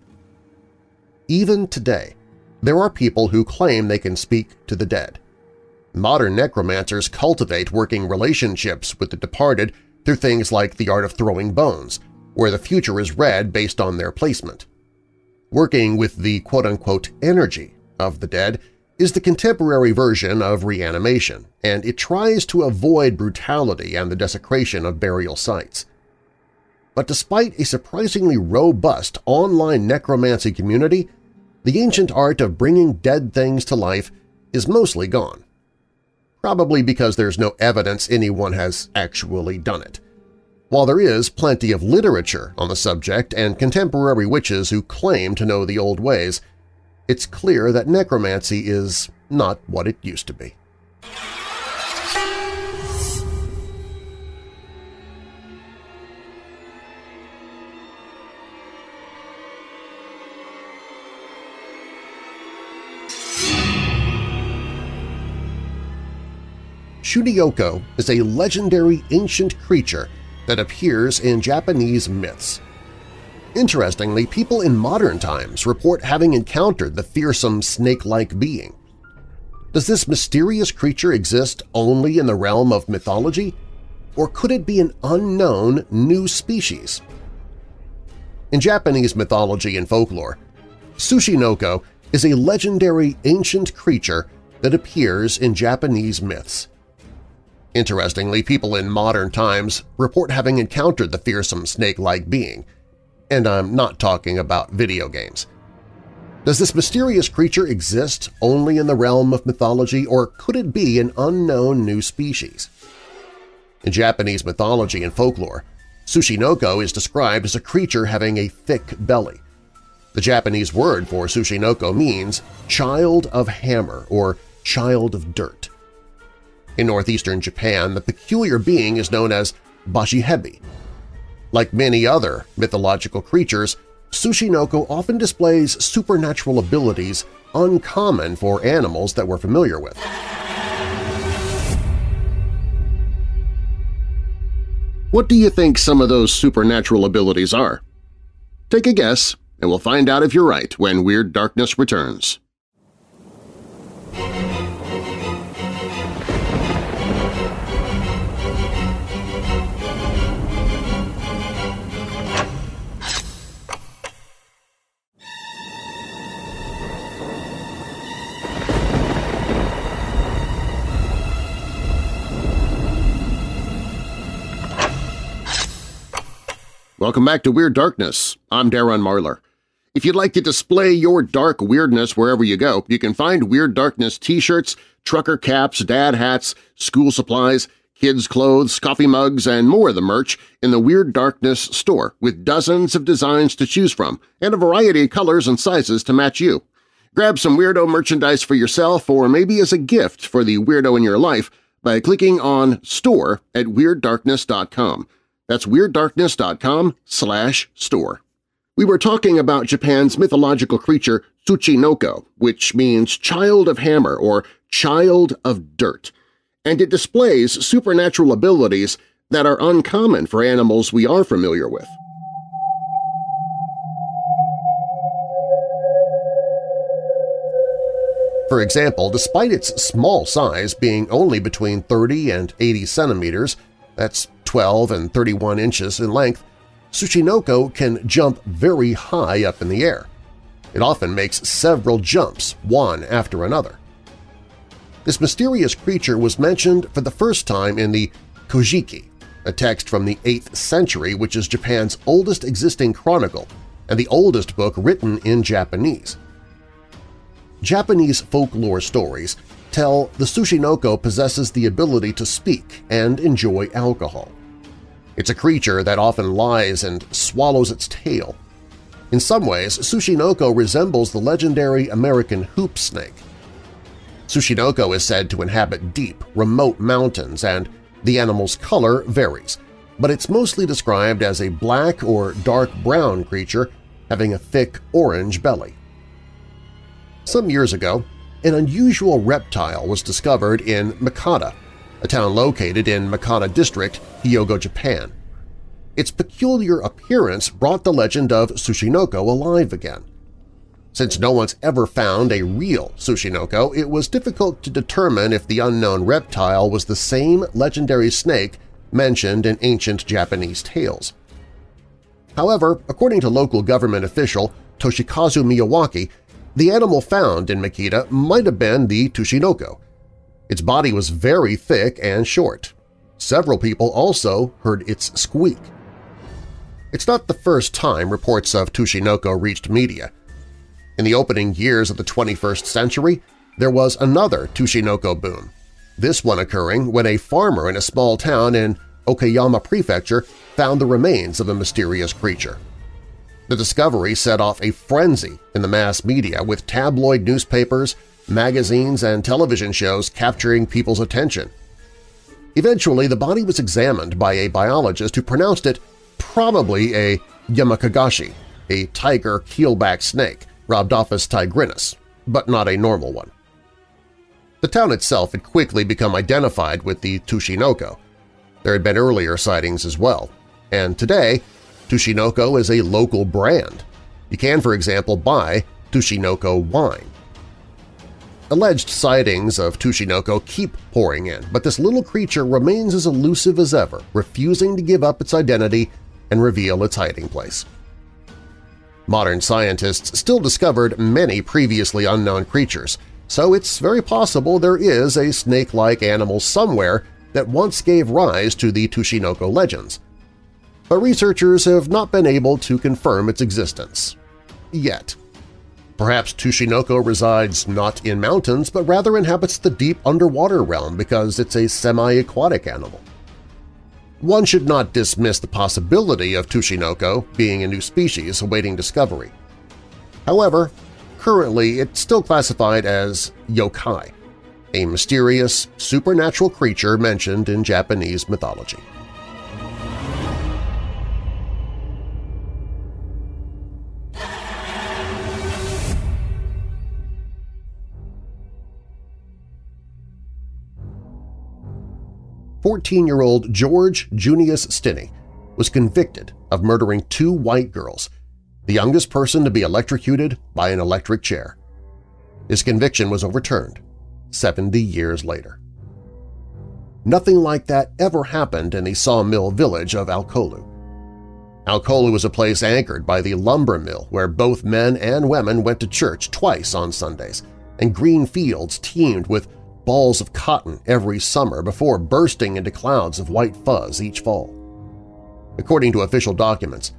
Even today, there are people who claim they can speak to the dead. Modern necromancers cultivate working relationships with the departed through things like the art of throwing bones, where the future is read based on their placement. Working with the quote-unquote energy of the dead is the contemporary version of reanimation, and it tries to avoid brutality and the desecration of burial sites. But despite a surprisingly robust online necromancy community, the ancient art of bringing dead things to life is mostly gone. Probably because there's no evidence anyone has actually done it. While there is plenty of literature on the subject and contemporary witches who claim to know the old ways, it's clear that necromancy is not what it used to be. Tsuchinoko is a legendary ancient creature that appears in Japanese myths. Interestingly, people in modern times report having encountered the fearsome snake-like being. Does this mysterious creature exist only in the realm of mythology, or could it be an unknown new species? In Japanese mythology and folklore, Tsuchinoko is a legendary ancient creature that appears in Japanese myths. Interestingly, people in modern times report having encountered the fearsome snake-like being, and I'm not talking about video games. Does this mysterious creature exist only in the realm of mythology, or could it be an unknown new species? In Japanese mythology and folklore, Tsuchinoko is described as a creature having a thick belly. The Japanese word for Tsuchinoko means child of hammer or child of dirt. In northeastern Japan, the peculiar being is known as Bashihebi, like many other mythological creatures, Tsuchinoko often displays supernatural abilities uncommon for animals that we're familiar with. What do you think some of those supernatural abilities are? Take a guess, and we'll find out if you're right when Weird Darkness returns. Welcome back to Weird Darkness. I'm Darren Marlar. If you'd like to display your dark weirdness wherever you go, you can find Weird Darkness t-shirts, trucker caps, dad hats, school supplies, kids' clothes, coffee mugs, and more of the merch in the Weird Darkness store with dozens of designs to choose from and a variety of colors and sizes to match you. Grab some Weirdo merchandise for yourself or maybe as a gift for the weirdo in your life by clicking on Store at WeirdDarkness.com. That's WeirdDarkness.com slash store. We were talking about Japan's mythological creature Tsuchinoko, which means child of hammer or child of dirt, and it displays supernatural abilities that are uncommon for animals we are familiar with. For example, despite its small size being only between 30 and 80 centimeters, that's 12 and 31 inches in length, Tsuchinoko can jump very high up in the air. It often makes several jumps, one after another. This mysterious creature was mentioned for the first time in the Kojiki, a text from the 8th century which is Japan's oldest existing chronicle and the oldest book written in Japanese. Japanese folklore stories tell the Tsuchinoko possesses the ability to speak and enjoy alcohol. It's a creature that often lies and swallows its tail. In some ways, Tsuchinoko resembles the legendary American hoop snake. Tsuchinoko is said to inhabit deep, remote mountains and the animal's color varies, but it's mostly described as a black or dark brown creature having a thick orange belly. Some years ago, an unusual reptile was discovered in Mikata, a town located in Mikata District, Hyogo, Japan. Its peculiar appearance brought the legend of Tsuchinoko alive again. Since no one's ever found a real Tsuchinoko, it was difficult to determine if the unknown reptile was the same legendary snake mentioned in ancient Japanese tales. However, according to local government official Toshikazu Miyawaki, the animal found in Mikata might have been the Tsuchinoko. Its body was very thick and short. Several people also heard its squeak. It's not the first time reports of Tsuchinoko reached media. In the opening years of the 21st century, there was another Tsuchinoko boom, this one occurring when a farmer in a small town in Okayama Prefecture found the remains of a mysterious creature. The discovery set off a frenzy in the mass media with tabloid newspapers, magazines, and television shows capturing people's attention. Eventually, the body was examined by a biologist who pronounced it probably a Yamakagashi, a tiger keelback snake, Rhabdophis tigrinus, but not a normal one. The town itself had quickly become identified with the Tsuchinoko. There had been earlier sightings as well, and today Tsuchinoko is a local brand. You can, for example, buy Tsuchinoko wine. Alleged sightings of Tsuchinoko keep pouring in, but this little creature remains as elusive as ever, refusing to give up its identity and reveal its hiding place. Modern scientists still discovered many previously unknown creatures, so it's very possible there is a snake-like animal somewhere that once gave rise to the Tsuchinoko legends but researchers have not been able to confirm its existence. Yet. Perhaps Tsuchinoko resides not in mountains but rather inhabits the deep underwater realm because it's a semi-aquatic animal. One should not dismiss the possibility of Tsuchinoko being a new species awaiting discovery. However, currently it's still classified as yokai, a mysterious, supernatural creature mentioned in Japanese mythology. 14-year-old George Junius Stinney was convicted of murdering two white girls, the youngest person to be electrocuted by an electric chair. His conviction was overturned 70 years later. Nothing like that ever happened in the sawmill village of Alcolu. Alcolu was a place anchored by the lumber mill where both men and women went to church twice on Sundays, and green fields teemed with balls of cotton every summer before bursting into clouds of white fuzz each fall. According to official documents,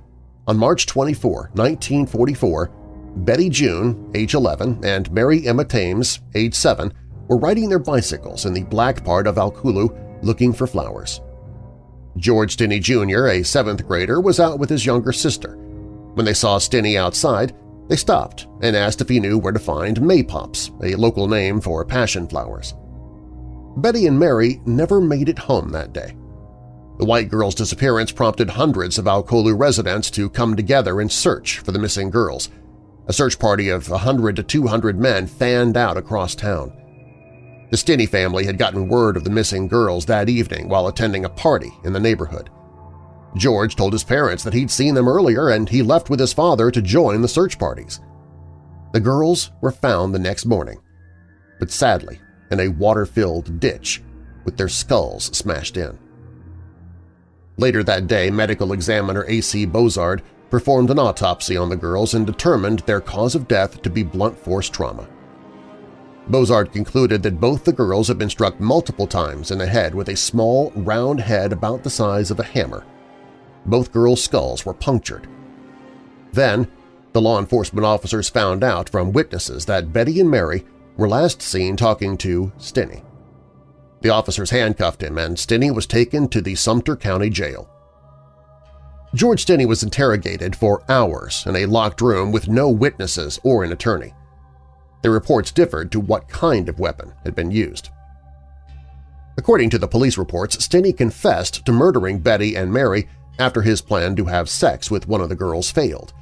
on March 24, 1944, Betty June, age 11, and Mary Emma Thames, age 7, were riding their bicycles in the black part of Alcolu looking for flowers. George Stinney Jr., a seventh grader, was out with his younger sister. When they saw Stinney outside, they stopped and asked if he knew where to find maypops, a local name for passion flowers. Betty and Mary never made it home that day. The white girl's disappearance prompted hundreds of Alcolu residents to come together in search for the missing girls. A search party of 100 to 200 men fanned out across town. The Stinney family had gotten word of the missing girls that evening while attending a party in the neighborhood. George told his parents that he'd seen them earlier and he left with his father to join the search parties. The girls were found the next morning, but sadly in a water-filled ditch with their skulls smashed in. Later that day, medical examiner A.C. Bozard performed an autopsy on the girls and determined their cause of death to be blunt force trauma. Bozard concluded that both the girls had been struck multiple times in the head with a small, round head about the size of a hammer. Both girls' skulls were punctured. Then, the law enforcement officers found out from witnesses that Betty and Mary were last seen talking to Stinney. The officers handcuffed him and Stinney was taken to the Sumter County Jail. George Stinney was interrogated for hours in a locked room with no witnesses or an attorney. The reports differed to what kind of weapon had been used. According to the police reports, Stinney confessed to murdering Betty and Mary after his plan to have sex with one of the girls failed.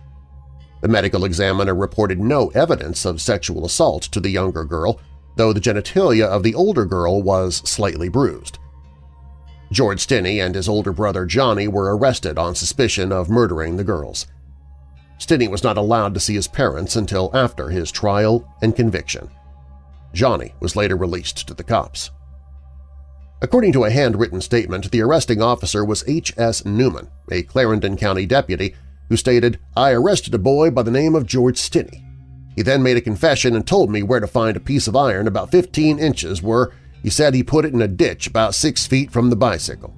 The medical examiner reported no evidence of sexual assault to the younger girl, though the genitalia of the older girl was slightly bruised. George Stinney and his older brother Johnny were arrested on suspicion of murdering the girls. Stinney was not allowed to see his parents until after his trial and conviction. Johnny was later released to the cops. According to a handwritten statement, the arresting officer was H.S. Newman, a Clarendon County deputy, who stated, I arrested a boy by the name of George Stinney. He then made a confession and told me where to find a piece of iron about 15 inches where he said he put it in a ditch about six feet from the bicycle.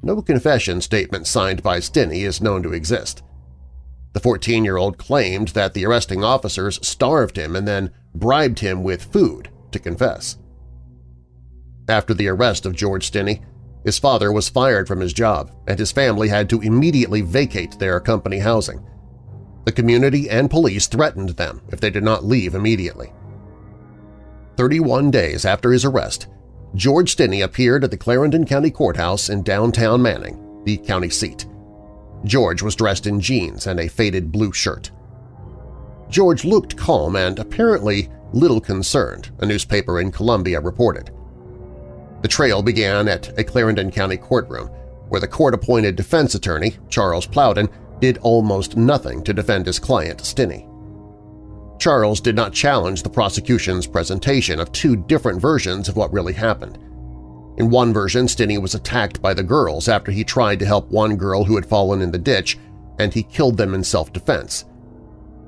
No confession statement signed by Stinney is known to exist. The 14-year-old claimed that the arresting officers starved him and then bribed him with food to confess. After the arrest of George Stinney, his father was fired from his job and his family had to immediately vacate their company housing. The community and police threatened them if they did not leave immediately. 31 days after his arrest, George Stinney appeared at the Clarendon County Courthouse in downtown Manning, the county seat. George was dressed in jeans and a faded blue shirt. George looked calm and apparently little concerned, a newspaper in Columbia reported. The trail began at a Clarendon County courtroom, where the court-appointed defense attorney, Charles Plowden, did almost nothing to defend his client, Stinney. Charles did not challenge the prosecution's presentation of two different versions of what really happened. In one version, Stinney was attacked by the girls after he tried to help one girl who had fallen in the ditch, and he killed them in self-defense.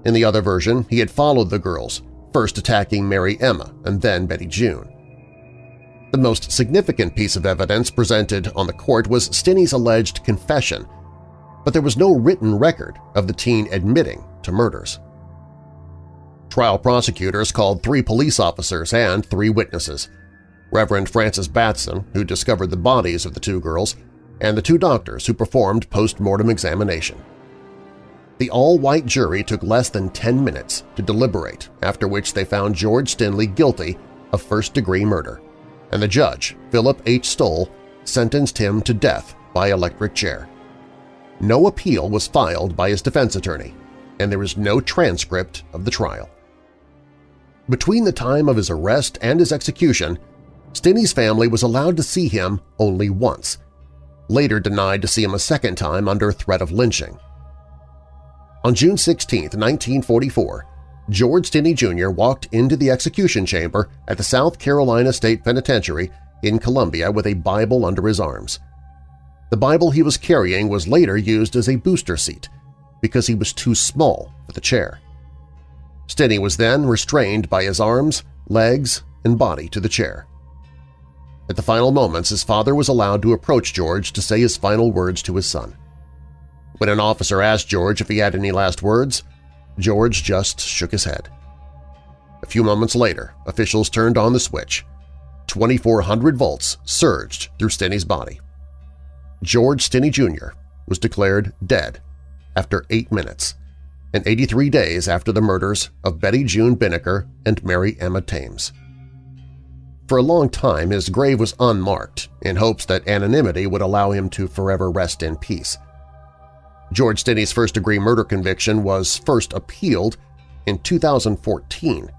In the other version, he had followed the girls, first attacking Mary Emma and then Betty June. The most significant piece of evidence presented on the court was Stinney's alleged confession, but there was no written record of the teen admitting to murders. Trial prosecutors called three police officers and three witnesses – Reverend Francis Batson, who discovered the bodies of the two girls, and the two doctors who performed post-mortem examination. The all-white jury took less than 10 minutes to deliberate, after which they found George Stinney guilty of first-degree murder and the judge, Philip H. Stoll, sentenced him to death by electric chair. No appeal was filed by his defense attorney, and there is no transcript of the trial. Between the time of his arrest and his execution, Stinney's family was allowed to see him only once, later denied to see him a second time under threat of lynching. On June 16, 1944, George Stinney Jr. walked into the execution chamber at the South Carolina State Penitentiary in Columbia with a Bible under his arms. The Bible he was carrying was later used as a booster seat because he was too small for the chair. Stinney was then restrained by his arms, legs, and body to the chair. At the final moments, his father was allowed to approach George to say his final words to his son. When an officer asked George if he had any last words, George just shook his head. A few moments later, officials turned on the switch. 2,400 volts surged through Stinney's body. George Stinney Jr. was declared dead after eight minutes and 83 days after the murders of Betty June Binnicker and Mary Emma Thames. For a long time his grave was unmarked in hopes that anonymity would allow him to forever rest in peace. George Stinney's first-degree murder conviction was first appealed in 2014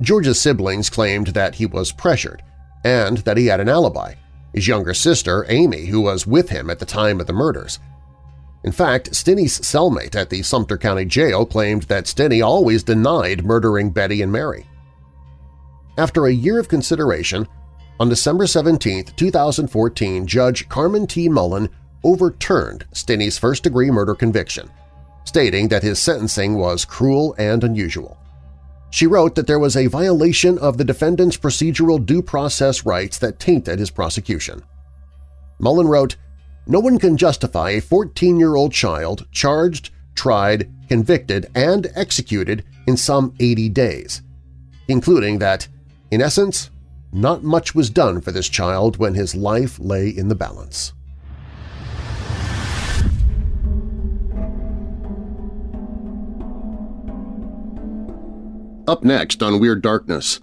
George's siblings claimed that he was pressured and that he had an alibi, his younger sister, Amy, who was with him at the time of the murders. In fact, Stinney's cellmate at the Sumter County Jail claimed that Stinney always denied murdering Betty and Mary. After a year of consideration, on December 17, 2014, Judge Carmen T. Mullen overturned Stinney's first-degree murder conviction, stating that his sentencing was cruel and unusual. She wrote that there was a violation of the defendant's procedural due process rights that tainted his prosecution. Mullen wrote, No one can justify a 14-year-old child charged, tried, convicted, and executed in some 80 days, including that, in essence, not much was done for this child when his life lay in the balance. Up next on Weird Darkness,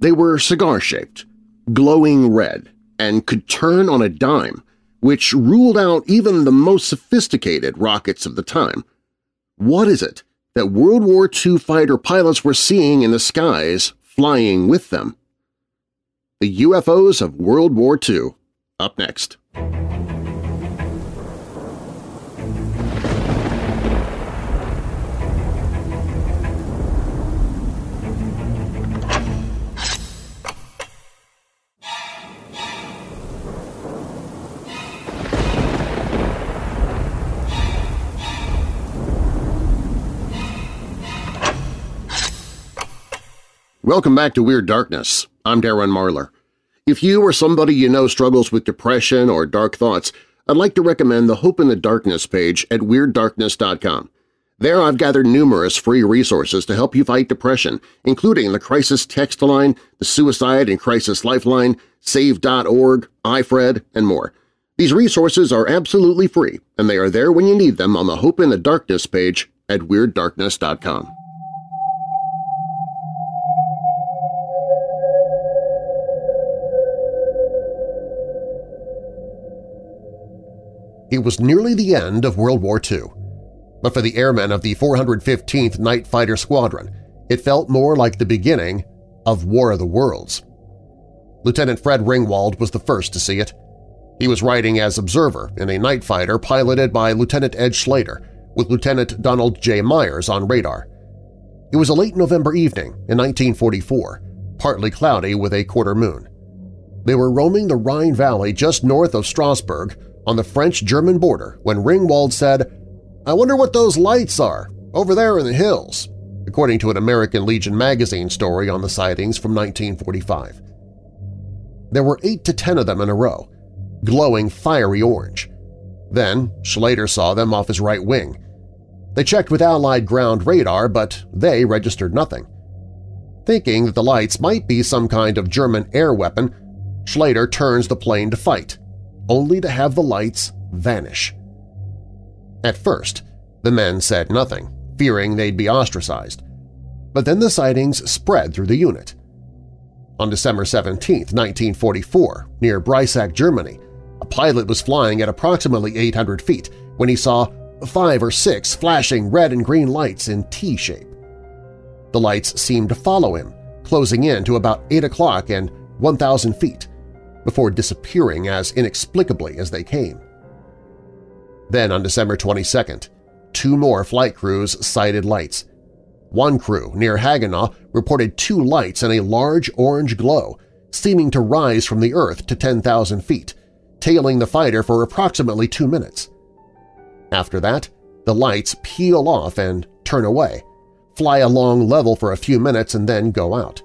they were cigar-shaped, glowing red, and could turn on a dime, which ruled out even the most sophisticated rockets of the time. What is it that World War II fighter pilots were seeing in the skies flying with them? The UFOs of World War II, up next. Welcome back to Weird Darkness. I'm Darren Marlar. If you or somebody you know struggles with depression or dark thoughts, I'd like to recommend the Hope in the Darkness page at WeirdDarkness.com. There I've gathered numerous free resources to help you fight depression, including the Crisis Text Line, the Suicide and Crisis Lifeline, Save.org, iFred, and more. These resources are absolutely free, and they are there when you need them on the Hope in the Darkness page at WeirdDarkness.com. It was nearly the end of World War II. But for the airmen of the 415th Night Fighter Squadron, it felt more like the beginning of War of the Worlds. Lieutenant Fred Ringwald was the first to see it. He was riding as observer in a night fighter piloted by Lieutenant Ed Schlater with Lieutenant Donald J. Myers on radar. It was a late November evening in 1944, partly cloudy with a quarter moon. They were roaming the Rhine Valley just north of Strasbourg on the French-German border when Ringwald said, I wonder what those lights are, over there in the hills, according to an American Legion magazine story on the sightings from 1945. There were eight to ten of them in a row, glowing fiery orange. Then Schlater saw them off his right wing. They checked with Allied ground radar, but they registered nothing. Thinking that the lights might be some kind of German air weapon, Schlater turns the plane to fight, only to have the lights vanish. At first, the men said nothing, fearing they'd be ostracized. But then the sightings spread through the unit. On December 17, 1944, near Breisach, Germany, a pilot was flying at approximately 800 feet when he saw five or six flashing red and green lights in T-shape. The lights seemed to follow him, closing in to about 8 o'clock and 1,000 feet before disappearing as inexplicably as they came. Then on December 22nd, two more flight crews sighted lights. One crew near Haguenau reported two lights and a large orange glow, seeming to rise from the Earth to 10,000 feet, tailing the fighter for approximately two minutes. After that, the lights peel off and turn away, fly along level for a few minutes and then go out.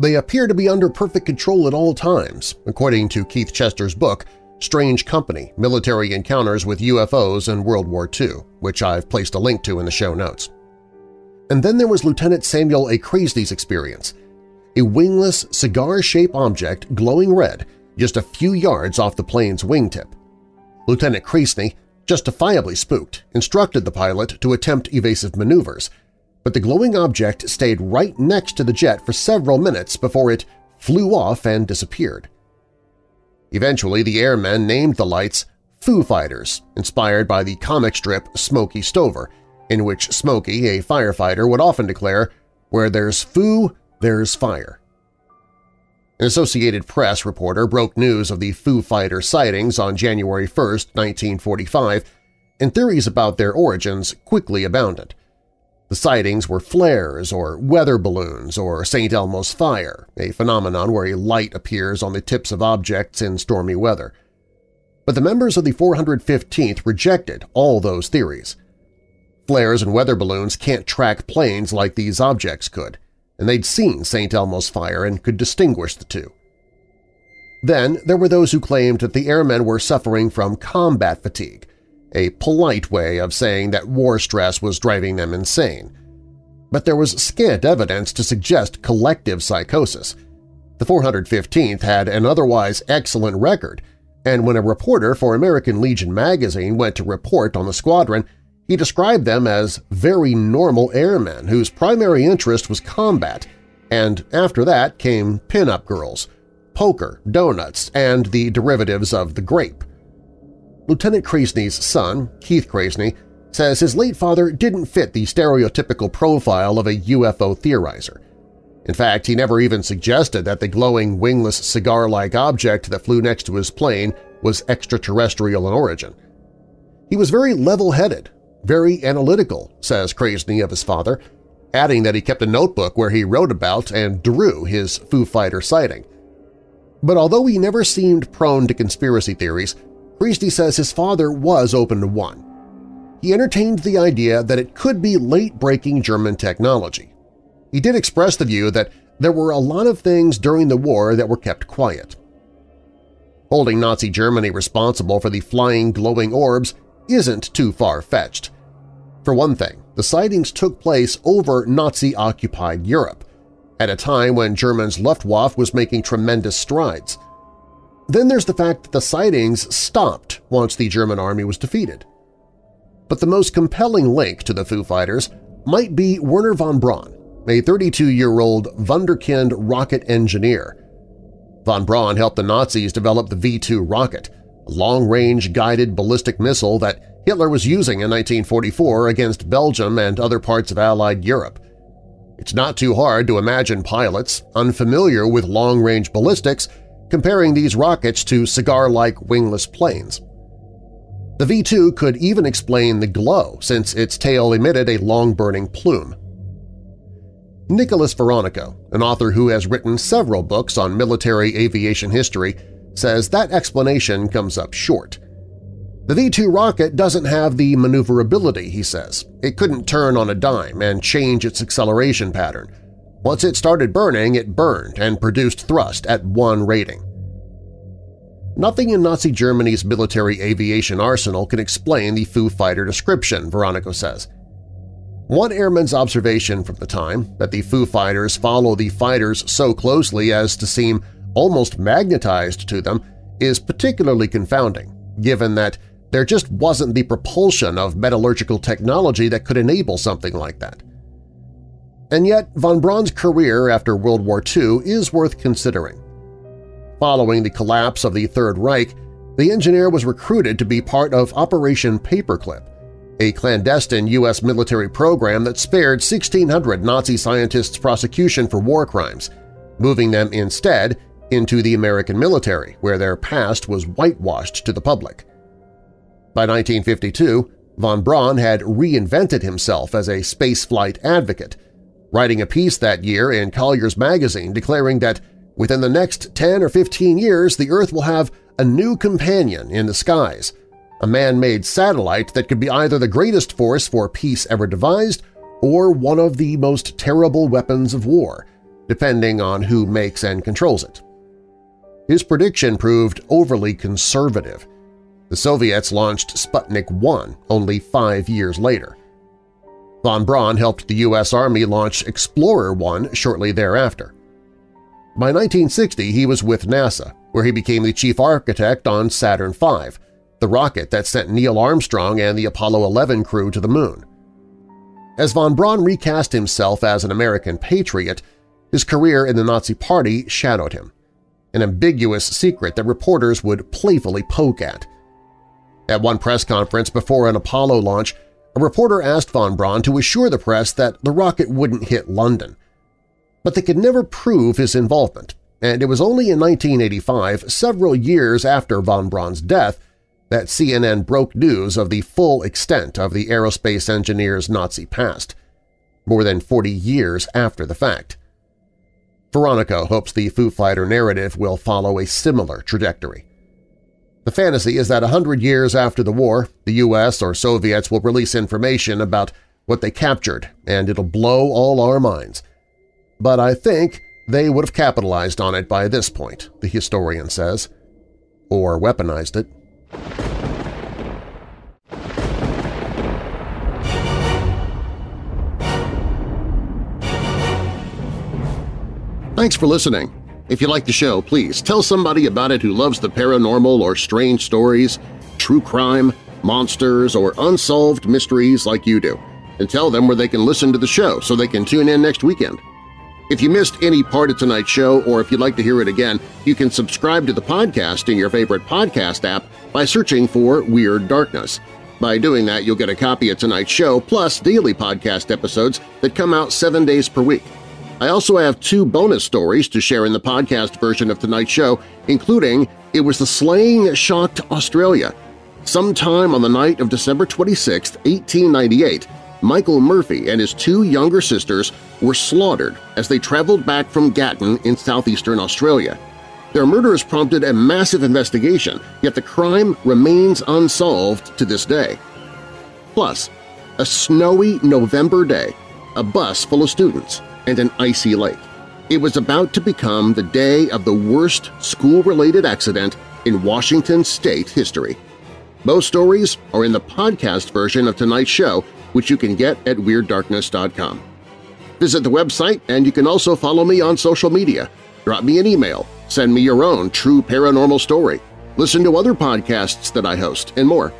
They appear to be under perfect control at all times, according to Keith Chester's book Strange Company – Military Encounters with UFOs in World War II, which I've placed a link to in the show notes. And then there was Lieutenant Samuel A. Krasny's experience. a wingless, cigar-shaped object glowing red just a few yards off the plane's wingtip. Lieutenant Krasny, justifiably spooked, instructed the pilot to attempt evasive maneuvers, but the glowing object stayed right next to the jet for several minutes before it flew off and disappeared. Eventually, the airmen named the lights Foo Fighters, inspired by the comic strip Smokey Stover, in which Smokey, a firefighter, would often declare, where there's foo, there's fire. An Associated Press reporter broke news of the Foo Fighter sightings on January 1, 1945, and theories about their origins quickly abounded. The sightings were flares or weather balloons or St. Elmo's fire, a phenomenon where a light appears on the tips of objects in stormy weather. But the members of the 415th rejected all those theories. Flares and weather balloons can't track planes like these objects could and they'd seen St. Elmo's fire and could distinguish the two. Then there were those who claimed that the airmen were suffering from combat fatigue, a polite way of saying that war stress was driving them insane. But there was scant evidence to suggest collective psychosis. The 415th had an otherwise excellent record, and when a reporter for American Legion magazine went to report on the squadron, he described them as very normal airmen whose primary interest was combat, and after that came pin-up girls, poker, donuts, and the derivatives of the grape. Lieutenant Krasny's son, Keith Krasny, says his late father didn't fit the stereotypical profile of a UFO theorizer. In fact, he never even suggested that the glowing wingless cigar-like object that flew next to his plane was extraterrestrial in origin. He was very level-headed very analytical, says Krasny of his father, adding that he kept a notebook where he wrote about and drew his Foo Fighter sighting. But although he never seemed prone to conspiracy theories, Krasny says his father was open to one. He entertained the idea that it could be late-breaking German technology. He did express the view that there were a lot of things during the war that were kept quiet. Holding Nazi Germany responsible for the flying glowing orbs isn't too far-fetched. For one thing, the sightings took place over Nazi-occupied Europe, at a time when Germany's Luftwaffe was making tremendous strides. Then there's the fact that the sightings stopped once the German army was defeated. But the most compelling link to the Foo Fighters might be Wernher von Braun, a 32-year-old Wunderkind rocket engineer. Von Braun helped the Nazis develop the V-2 rocket, a long-range guided ballistic missile that Hitler was using in 1944 against Belgium and other parts of Allied Europe. It's not too hard to imagine pilots, unfamiliar with long-range ballistics, comparing these rockets to cigar-like wingless planes. The V-2 could even explain the glow since its tail emitted a long-burning plume. Nicholas Veronico, an author who has written several books on military aviation history, says that explanation comes up short. The V-2 rocket doesn't have the maneuverability, he says. It couldn't turn on a dime and change its acceleration pattern. Once it started burning, it burned and produced thrust at one rating. Nothing in Nazi Germany's military aviation arsenal can explain the Foo Fighter description, Veronico says. One airman's observation from the time, that the Foo Fighters follow the fighters so closely as to seem almost magnetized to them, is particularly confounding, given that there just wasn't the propulsion of metallurgical technology that could enable something like that. And yet, von Braun's career after World War II is worth considering. Following the collapse of the Third Reich, the engineer was recruited to be part of Operation Paperclip, a clandestine U.S. military program that spared 1,600 Nazi scientists prosecution for war crimes, moving them instead into the American military, where their past was whitewashed to the public. By 1952, von Braun had reinvented himself as a spaceflight advocate, writing a piece that year in Collier's magazine declaring that within the next 10 or 15 years the Earth will have a new companion in the skies, a man-made satellite that could be either the greatest force for peace ever devised or one of the most terrible weapons of war, depending on who makes and controls it. His prediction proved overly conservative. The Soviets launched Sputnik 1 only five years later. Von Braun helped the U.S. Army launch Explorer 1 shortly thereafter. By 1960, he was with NASA, where he became the chief architect on Saturn V, the rocket that sent Neil Armstrong and the Apollo 11 crew to the Moon. As von Braun recast himself as an American patriot, his career in the Nazi Party shadowed him, an ambiguous secret that reporters would playfully poke at. At one press conference before an Apollo launch, a reporter asked von Braun to assure the press that the rocket wouldn't hit London. But they could never prove his involvement, and it was only in 1985, several years after von Braun's death, that CNN broke news of the full extent of the aerospace engineer's Nazi past, more than 40 years after the fact. Veronico hopes the Foo Fighter narrative will follow a similar trajectory. The fantasy is that a hundred years after the war, the U.S. or Soviets will release information about what they captured and it'll blow all our minds. But I think they would have capitalized on it by this point, the historian says. Or weaponized it. Thanks for listening. If you like the show, please tell somebody about it who loves the paranormal or strange stories, true crime, monsters, or unsolved mysteries like you do, and tell them where they can listen to the show so they can tune in next weekend. If you missed any part of tonight's show or if you'd like to hear it again, you can subscribe to the podcast in your favorite podcast app by searching for Weird Darkness. By doing that, you'll get a copy of tonight's show plus daily podcast episodes that come out seven days per week. I also have two bonus stories to share in the podcast version of tonight's show, including It Was the Slaying That Shocked Australia. Sometime on the night of December 26, 1898, Michael Murphy and his two younger sisters were slaughtered as they traveled back from Gatton in southeastern Australia. Their murders prompted a massive investigation, yet the crime remains unsolved to this day. Plus, a snowy November day, a bus full of students, and an icy lake. It was about to become the day of the worst school-related accident in Washington state history. Both stories are in the podcast version of tonight's show, which you can get at WeirdDarkness.com. Visit the website and you can also follow me on social media. Drop me an email, send me your own true paranormal story, listen to other podcasts that I host, and more.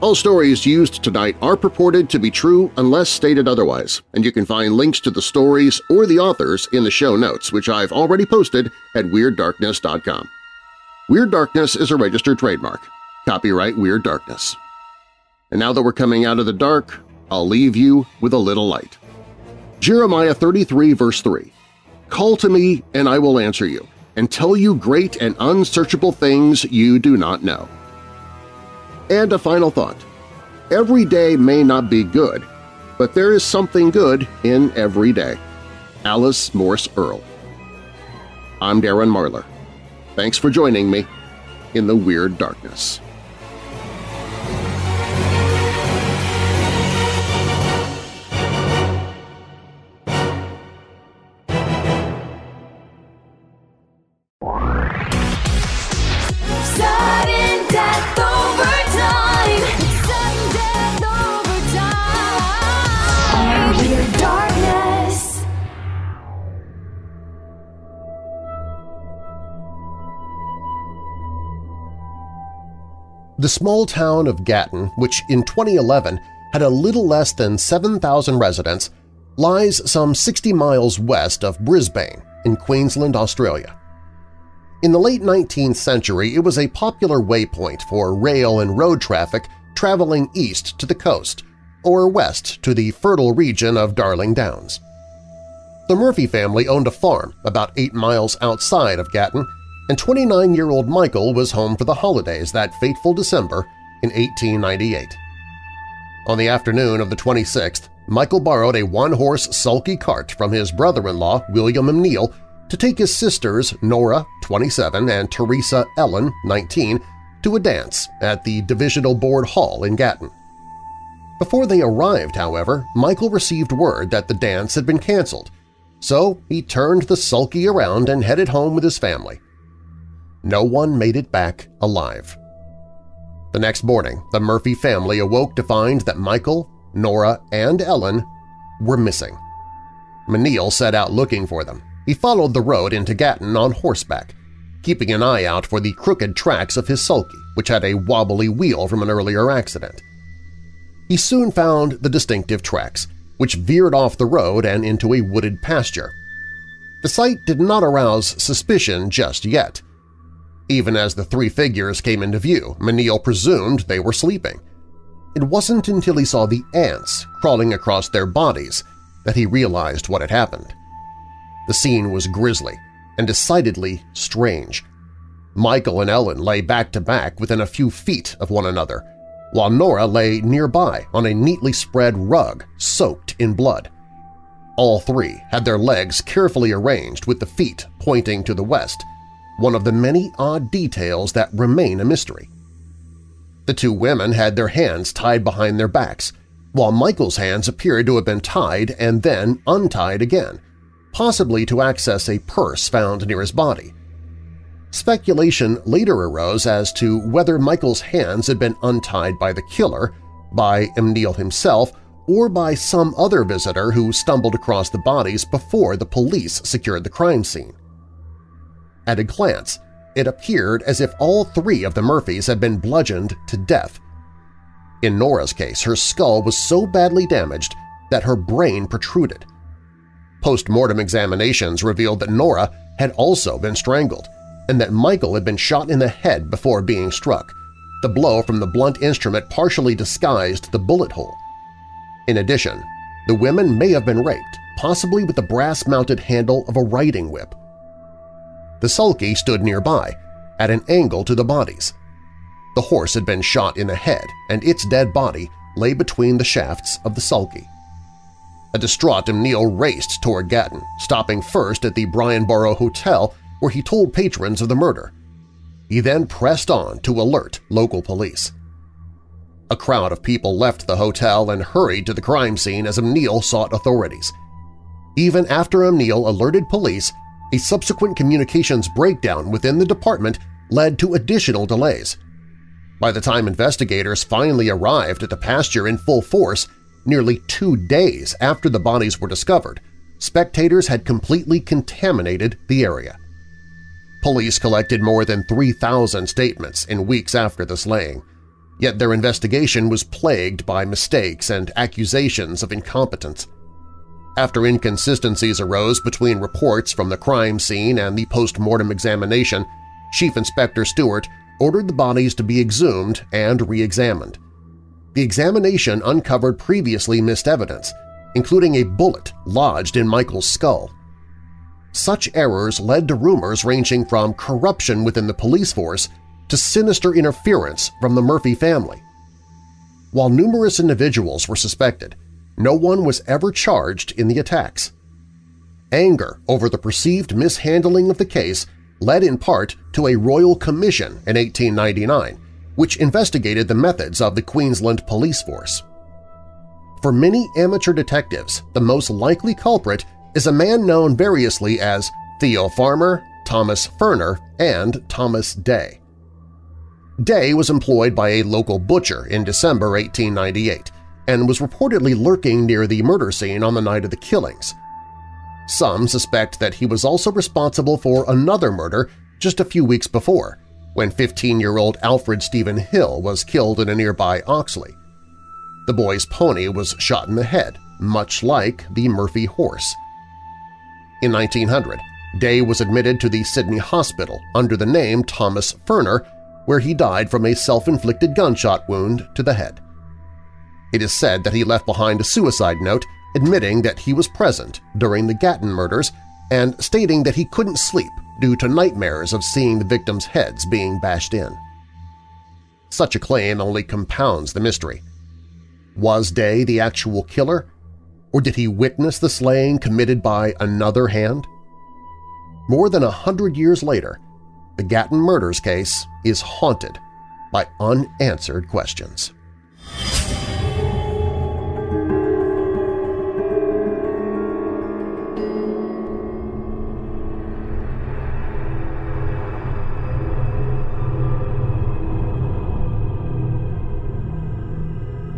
All stories used tonight are purported to be true unless stated otherwise, and you can find links to the stories or the authors in the show notes, which I've already posted at WeirdDarkness.com. Weird Darkness is a registered trademark. Copyright Weird Darkness. And now that we're coming out of the dark, I'll leave you with a little light. Jeremiah 33 verse 3, Call to me, and I will answer you, and tell you great and unsearchable things you do not know. And a final thought. Every day may not be good, but there is something good in every day. Alice Morse Earle I'm Darren Marlar. Thanks for joining me in the Weird Darkness. The small town of Gatton, which in 2011 had a little less than 7,000 residents, lies some 60 miles west of Brisbane in Queensland, Australia. In the late 19th century, it was a popular waypoint for rail and road traffic traveling east to the coast or west to the fertile region of Darling Downs. The Murphy family owned a farm about eight miles outside of Gatton, and 29-year-old Michael was home for the holidays that fateful December in 1898. On the afternoon of the 26th, Michael borrowed a one-horse sulky cart from his brother-in-law, William McNeil, to take his sisters Nora, 27, and Teresa Ellen, 19, to a dance at the Divisional Board Hall in Gatton. Before they arrived, however, Michael received word that the dance had been canceled, so he turned the sulky around and headed home with his family. No one made it back alive. The next morning, the Murphy family awoke to find that Michael, Nora, and Ellen were missing. McNeil set out looking for them, He followed the road into Gatton on horseback, keeping an eye out for the crooked tracks of his sulky, which had a wobbly wheel from an earlier accident. He soon found the distinctive tracks, which veered off the road and into a wooded pasture. The sight did not arouse suspicion just yet. Even as the three figures came into view, McNeil presumed they were sleeping. It wasn't until he saw the ants crawling across their bodies that he realized what had happened. The scene was grisly and decidedly strange. Michael and Ellen lay back-to-back -back within a few feet of one another, while Nora lay nearby on a neatly spread rug soaked in blood. All three had their legs carefully arranged with the feet pointing to the west, one of the many odd details that remain a mystery. The two women had their hands tied behind their backs, while Michael's hands appeared to have been tied and then untied again, possibly to access a purse found near his body. Speculation later arose as to whether Michael's hands had been untied by the killer, by McNeil himself, or by some other visitor who stumbled across the bodies before the police secured the crime scene. At a glance, it appeared as if all three of the Murphys had been bludgeoned to death. In Nora's case, her skull was so badly damaged that her brain protruded. Post-mortem examinations revealed that Nora had also been strangled, and that Michael had been shot in the head before being struck. The blow from the blunt instrument partially disguised the bullet hole. In addition, the women may have been raped, possibly with the brass-mounted handle of a riding whip. The sulky stood nearby, at an angle to the bodies. The horse had been shot in the head, and its dead body lay between the shafts of the sulky. A distraught McNeil raced toward Gatton, stopping first at the Brian Boru Hotel where he told patrons of the murder. He then pressed on to alert local police. A crowd of people left the hotel and hurried to the crime scene as McNeil sought authorities. Even after McNeil alerted police, a subsequent communications breakdown within the department led to additional delays. By the time investigators finally arrived at the pasture in full force, nearly two days after the bodies were discovered, spectators had completely contaminated the area. Police collected more than 3,000 statements in weeks after the slaying, yet their investigation was plagued by mistakes and accusations of incompetence. After inconsistencies arose between reports from the crime scene and the post-mortem examination, Chief Inspector Stewart ordered the bodies to be exhumed and re-examined. The examination uncovered previously missed evidence, including a bullet lodged in Michael's skull. Such errors led to rumors ranging from corruption within the police force to sinister interference from the Murphy family. While numerous individuals were suspected, no one was ever charged in the attacks. Anger over the perceived mishandling of the case led in part to a royal commission in 1899, which investigated the methods of the Queensland police force. For many amateur detectives, the most likely culprit is a man known variously as Theo Farmer, Thomas Ferner, and Thomas Day. Day was employed by a local butcher in December 1898 and was reportedly lurking near the murder scene on the night of the killings. Some suspect that he was also responsible for another murder just a few weeks before, when 15-year-old Alfred Stephen Hill was killed in a nearby Oxley. The boy's pony was shot in the head, much like the Murphy horse. In 1900, Day was admitted to the Sydney Hospital under the name Thomas Ferner, where he died from a self-inflicted gunshot wound to the head. It is said that he left behind a suicide note admitting that he was present during the Gatton murders and stating that he couldn't sleep due to nightmares of seeing the victims' heads being bashed in. Such a claim only compounds the mystery. Was Day the actual killer, or did he witness the slaying committed by another hand? More than a hundred years later, the Gatton murders case is haunted by unanswered questions.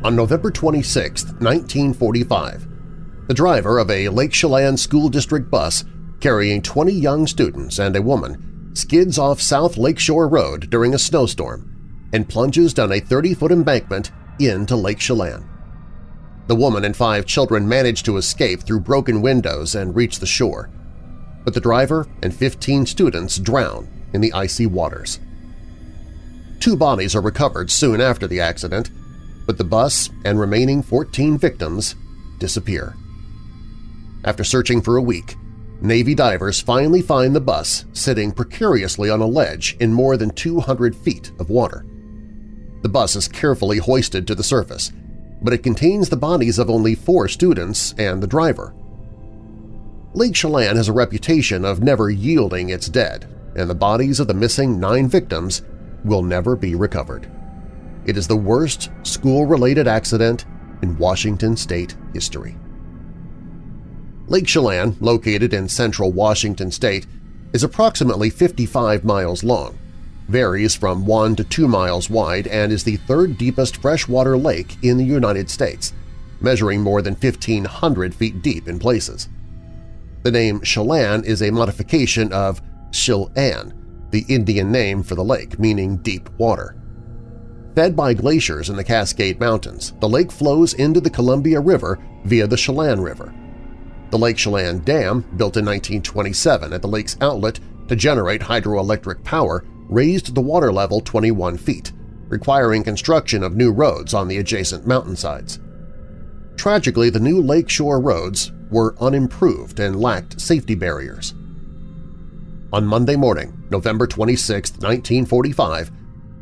On November 26, 1945, the driver of a Lake Chelan School District bus carrying 20 young students and a woman, skids off South Lakeshore Road during a snowstorm and plunges down a 30-foot embankment into Lake Chelan. The woman and five children manage to escape through broken windows and reach the shore, but the driver and 15 students drown in the icy waters. Two bodies are recovered soon after the accident, but the bus and remaining 14 victims disappear. After searching for a week, Navy divers finally find the bus sitting precariously on a ledge in more than 200 feet of water. The bus is carefully hoisted to the surface, but it contains the bodies of only four students and the driver. Lake Chelan has a reputation of never yielding its dead, and the bodies of the missing nine victims will never be recovered. It is the worst school-related accident in Washington state history. Lake Chelan, located in central Washington state, is approximately 55 miles long, varies from 1 to 2 miles wide, and is the third deepest freshwater lake in the United States, measuring more than 1,500 feet deep in places. The name Chelan is a modification of Chil-An, the Indian name for the lake, meaning deep water. Fed by glaciers in the Cascade Mountains, the lake flows into the Columbia River via the Chelan River. The Lake Chelan Dam, built in 1927 at the lake's outlet to generate hydroelectric power, raised the water level 21 feet, requiring construction of new roads on the adjacent mountainsides. Tragically, the new lakeshore roads were unimproved and lacked safety barriers. On Monday morning, November 26, 1945,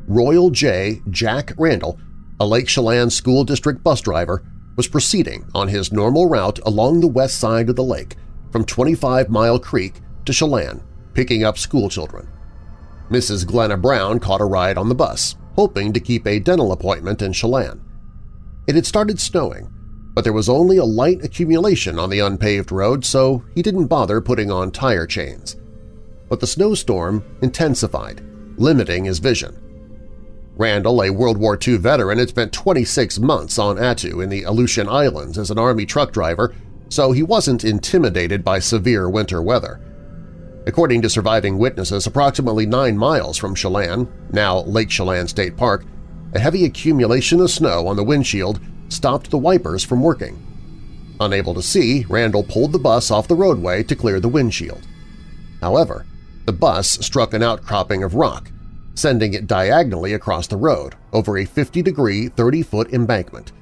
Royal J. Jack Randall, a Lake Chelan School District bus driver, was proceeding on his normal route along the west side of the lake from 25 Mile Creek to Chelan, picking up schoolchildren. Mrs. Glenna Brown caught a ride on the bus, hoping to keep a dental appointment in Chelan. It had started snowing, but there was only a light accumulation on the unpaved road, so he didn't bother putting on tire chains. But the snowstorm intensified, limiting his vision. Randall, a World War II veteran, had spent 26 months on Attu in the Aleutian Islands as an Army truck driver, so he wasn't intimidated by severe winter weather. According to surviving witnesses, approximately nine miles from Chelan, now Lake Chelan State Park, a heavy accumulation of snow on the windshield stopped the wipers from working. Unable to see, Randall pulled the bus off the roadway to clear the windshield. However, the bus struck an outcropping of rock, sending it diagonally across the road over a 50-degree, 30-foot embankment.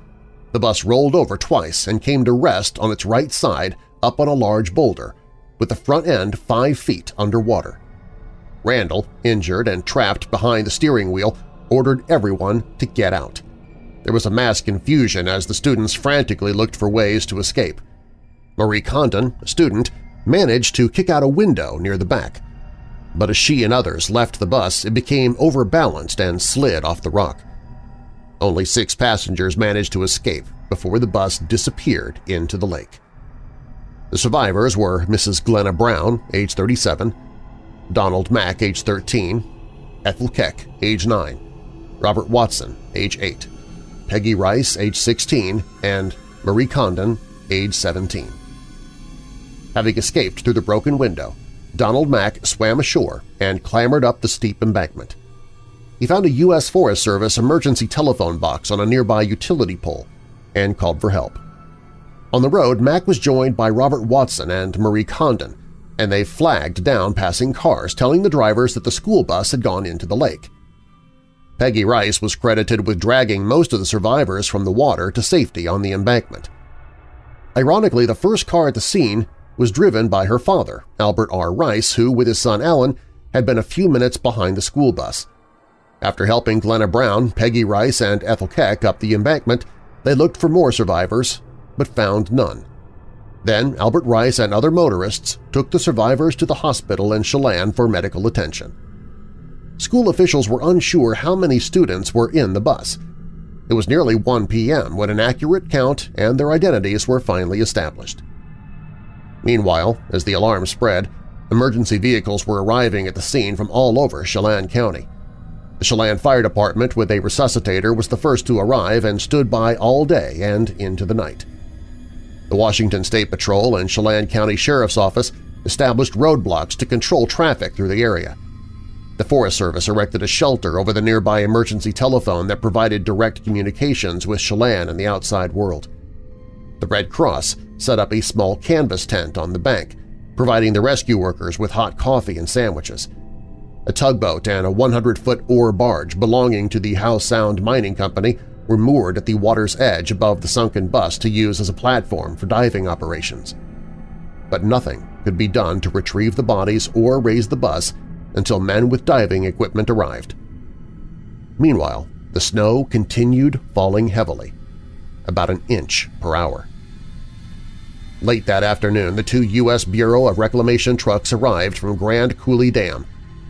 The bus rolled over twice and came to rest on its right side up on a large boulder, with the front end five feet underwater. Randall, injured and trapped behind the steering wheel, ordered everyone to get out. There was a mass confusion as the students frantically looked for ways to escape. Marie Condon, a student, managed to kick out a window near the back but as she and others left the bus, it became overbalanced and slid off the rock. Only six passengers managed to escape before the bus disappeared into the lake. The survivors were Mrs. Glenna Brown, age 37, Donald Mack, age 13, Ethel Keck, age 9, Robert Watson, age 8, Peggy Rice, age 16, and Marie Condon, age 17. Having escaped through the broken window, Donald Mack swam ashore and clambered up the steep embankment. He found a U.S. Forest Service emergency telephone box on a nearby utility pole and called for help. On the road, Mack was joined by Robert Watson and Marie Condon, and they flagged down passing cars telling the drivers that the school bus had gone into the lake. Peggy Rice was credited with dragging most of the survivors from the water to safety on the embankment. Ironically, the first car at the scene was driven by her father, Albert R. Rice, who, with his son Alan, had been a few minutes behind the school bus. After helping Glenna Brown, Peggy Rice, and Ethel Keck up the embankment, they looked for more survivors, but found none. Then Albert Rice and other motorists took the survivors to the hospital in Chelan for medical attention. School officials were unsure how many students were in the bus. It was nearly 1 p.m. when an accurate count and their identities were finally established. Meanwhile, as the alarm spread, emergency vehicles were arriving at the scene from all over Chelan County. The Chelan Fire Department with a resuscitator was the first to arrive and stood by all day and into the night. The Washington State Patrol and Chelan County Sheriff's Office established roadblocks to control traffic through the area. The Forest Service erected a shelter over the nearby emergency telephone that provided direct communications with Chelan and the outside world. The Red Cross set up a small canvas tent on the bank, providing the rescue workers with hot coffee and sandwiches. A tugboat and a 100-foot ore barge belonging to the Howe Sound Mining Company were moored at the water's edge above the sunken bus to use as a platform for diving operations. But nothing could be done to retrieve the bodies or raise the bus until men with diving equipment arrived. Meanwhile, the snow continued falling heavily, about an inch per hour. Late that afternoon, the two U.S. Bureau of Reclamation trucks arrived from Grand Coulee Dam,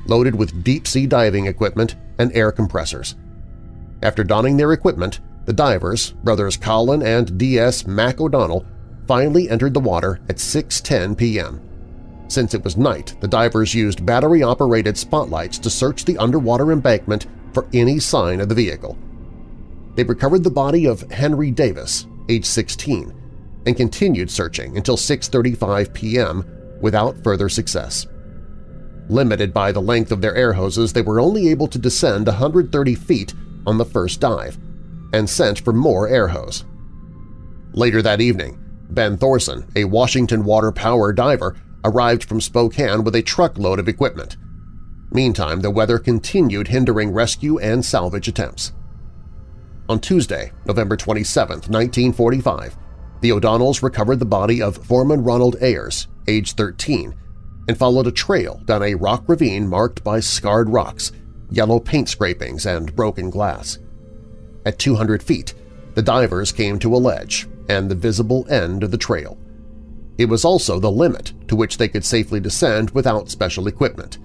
loaded with deep-sea diving equipment and air compressors. After donning their equipment, the divers, brothers Colin and D.S. Mac O'Donnell, finally entered the water at 6.10 p.m. Since it was night, the divers used battery-operated spotlights to search the underwater embankment for any sign of the vehicle. They recovered the body of Henry Davis, age 16, and continued searching until 6.35 p.m. without further success. Limited by the length of their air hoses, they were only able to descend 130 feet on the first dive and sent for more air hose. Later that evening, Ben Thorson, a Washington Water Power diver, arrived from Spokane with a truckload of equipment. Meantime, the weather continued hindering rescue and salvage attempts. On Tuesday, November 27, 1945, the O'Donnells recovered the body of Foreman Ronald Ayers, age 13, and followed a trail down a rock ravine marked by scarred rocks, yellow paint scrapings, and broken glass. At 200 feet, the divers came to a ledge and the visible end of the trail. It was also the limit to which they could safely descend without special equipment.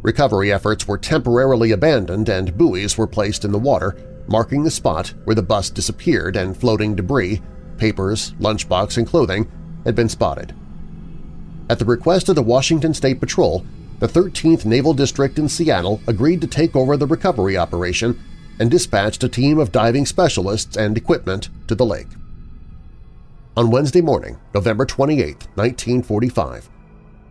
Recovery efforts were temporarily abandoned and buoys were placed in the water, marking the spot where the bus disappeared and floating debris, papers, lunchbox, and clothing had been spotted. At the request of the Washington State Patrol, the 13th Naval District in Seattle agreed to take over the recovery operation and dispatched a team of diving specialists and equipment to the lake. On Wednesday morning, November 28, 1945,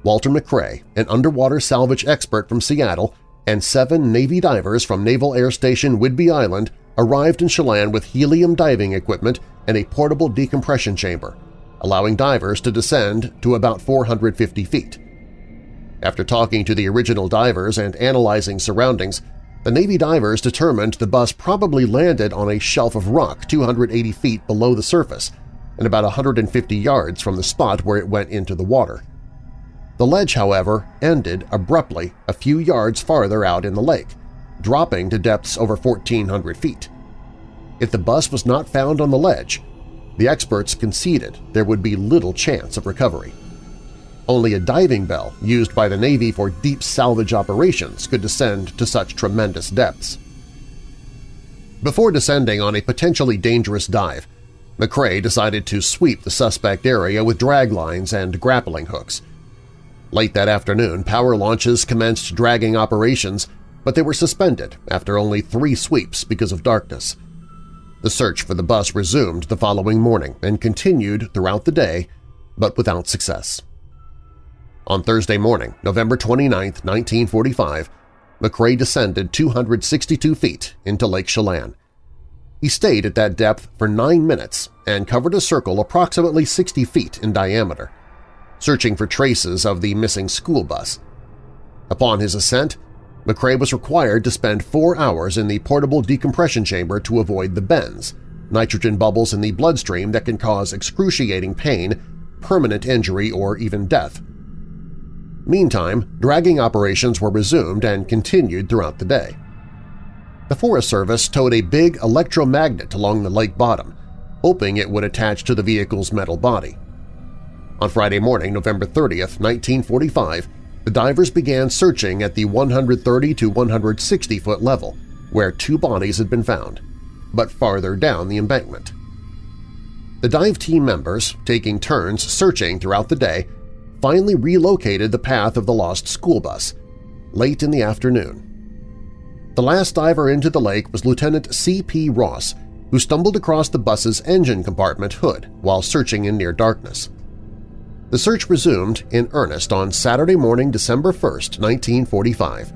Walter McCrae, an underwater salvage expert from Seattle, and seven Navy divers from Naval Air Station Whidbey Island arrived in Chelan with helium diving equipment and a portable decompression chamber, allowing divers to descend to about 450 feet. After talking to the original divers and analyzing surroundings, the Navy divers determined the bus probably landed on a shelf of rock 280 feet below the surface and about 150 yards from the spot where it went into the water. The ledge, however, ended abruptly a few yards farther out in the lake, dropping to depths over 1,400 feet. If the bus was not found on the ledge, the experts conceded there would be little chance of recovery. Only a diving bell used by the Navy for deep salvage operations could descend to such tremendous depths. Before descending on a potentially dangerous dive, McCrae decided to sweep the suspect area with drag lines and grappling hooks. Late that afternoon, power launches commenced dragging operations, but they were suspended after only three sweeps because of darkness. The search for the bus resumed the following morning and continued throughout the day, but without success. On Thursday morning, November 29, 1945, McCrae descended 262 feet into Lake Chelan. He stayed at that depth for nine minutes and covered a circle approximately 60 feet in diameter, searching for traces of the missing school bus. Upon his ascent, McCrae was required to spend four hours in the portable decompression chamber to avoid the bends, nitrogen bubbles in the bloodstream that can cause excruciating pain, permanent injury, or even death. Meantime, dragging operations were resumed and continued throughout the day. The Forest Service towed a big electromagnet along the lake bottom, hoping it would attach to the vehicle's metal body. On Friday morning, November 30, 1945, the divers began searching at the 130 to 160 foot level, where two bodies had been found, but farther down the embankment. The dive team members, taking turns searching throughout the day, finally relocated the path of the lost school bus, late in the afternoon. The last diver into the lake was Lieutenant C.P. Ross, who stumbled across the bus's engine compartment hood while searching in near darkness. The search resumed in earnest on Saturday morning, December 1, 1945.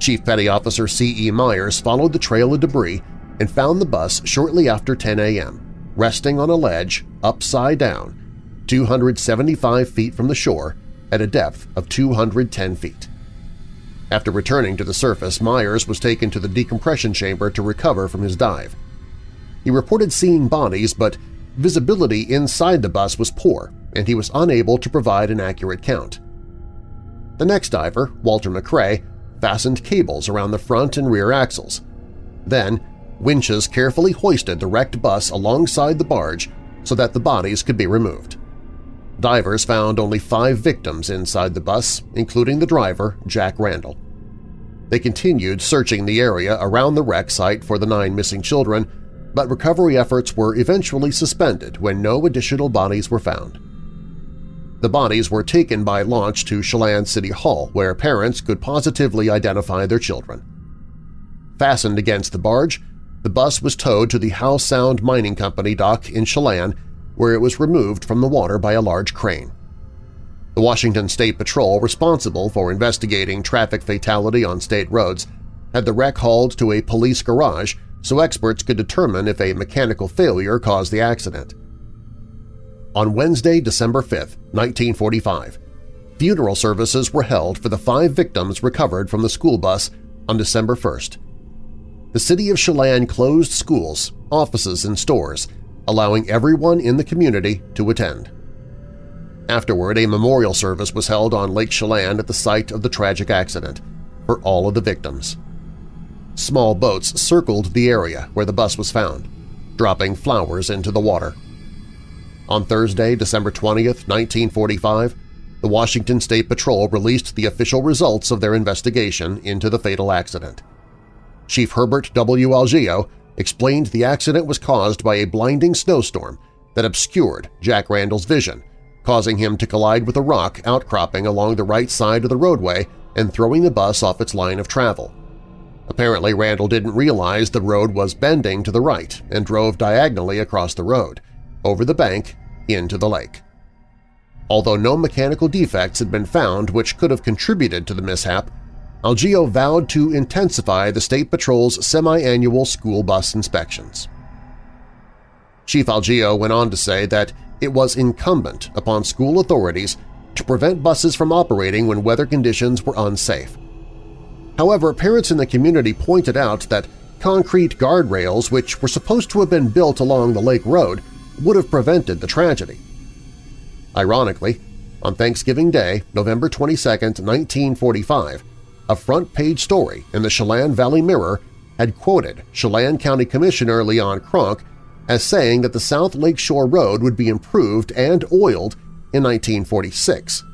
Chief Petty Officer C.E. Myers followed the trail of debris and found the bus shortly after 10 a.m., resting on a ledge upside down, 275 feet from the shore at a depth of 210 feet. After returning to the surface, Myers was taken to the decompression chamber to recover from his dive. He reported seeing bodies, but visibility inside the bus was poor and he was unable to provide an accurate count. The next diver, Walter McRae, fastened cables around the front and rear axles. Then, winches carefully hoisted the wrecked bus alongside the barge so that the bodies could be removed. Divers found only five victims inside the bus, including the driver, Jack Randall. They continued searching the area around the wreck site for the nine missing children, but recovery efforts were eventually suspended when no additional bodies were found. The bodies were taken by launch to Chelan City Hall, where parents could positively identify their children. Fastened against the barge, the bus was towed to the Howe Sound Mining Company dock in Chelan, where it was removed from the water by a large crane. The Washington State Patrol responsible for investigating traffic fatality on state roads had the wreck hauled to a police garage so experts could determine if a mechanical failure caused the accident on Wednesday, December 5, 1945. Funeral services were held for the five victims recovered from the school bus on December 1st. The city of Chelan closed schools, offices, and stores, allowing everyone in the community to attend. Afterward, a memorial service was held on Lake Chelan at the site of the tragic accident for all of the victims. Small boats circled the area where the bus was found, dropping flowers into the water. On Thursday, December 20, 1945, the Washington State Patrol released the official results of their investigation into the fatal accident. Chief Herbert W. Algeo explained the accident was caused by a blinding snowstorm that obscured Jack Randall's vision, causing him to collide with a rock outcropping along the right side of the roadway and throwing the bus off its line of travel. Apparently, Randall didn't realize the road was bending to the right and drove diagonally across the road, over the bank into the lake. Although no mechanical defects had been found which could have contributed to the mishap, Algeo vowed to intensify the State Patrol's semi-annual school bus inspections. Chief Algeo went on to say that it was incumbent upon school authorities to prevent buses from operating when weather conditions were unsafe. However, parents in the community pointed out that concrete guardrails which were supposed to have been built along the lake road would have prevented the tragedy. Ironically, on Thanksgiving Day, November 22, 1945, a front-page story in the Chelan Valley Mirror had quoted Chelan County Commissioner Leon Kronk as saying that the South Lake Shore Road would be improved and oiled in 1946.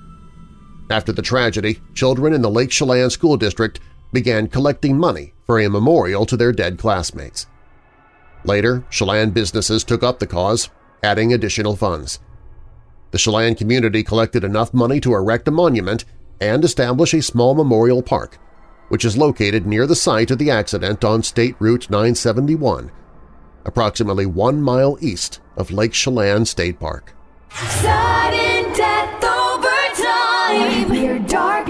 After the tragedy, children in the Lake Chelan School District began collecting money for a memorial to their dead classmates. Later, Chelan businesses took up the cause, adding additional funds. The Chelan community collected enough money to erect a monument and establish a small memorial park, which is located near the site of the accident on State Route 971, approximately one mile east of Lake Chelan State Park. Sudden death over time. Your dark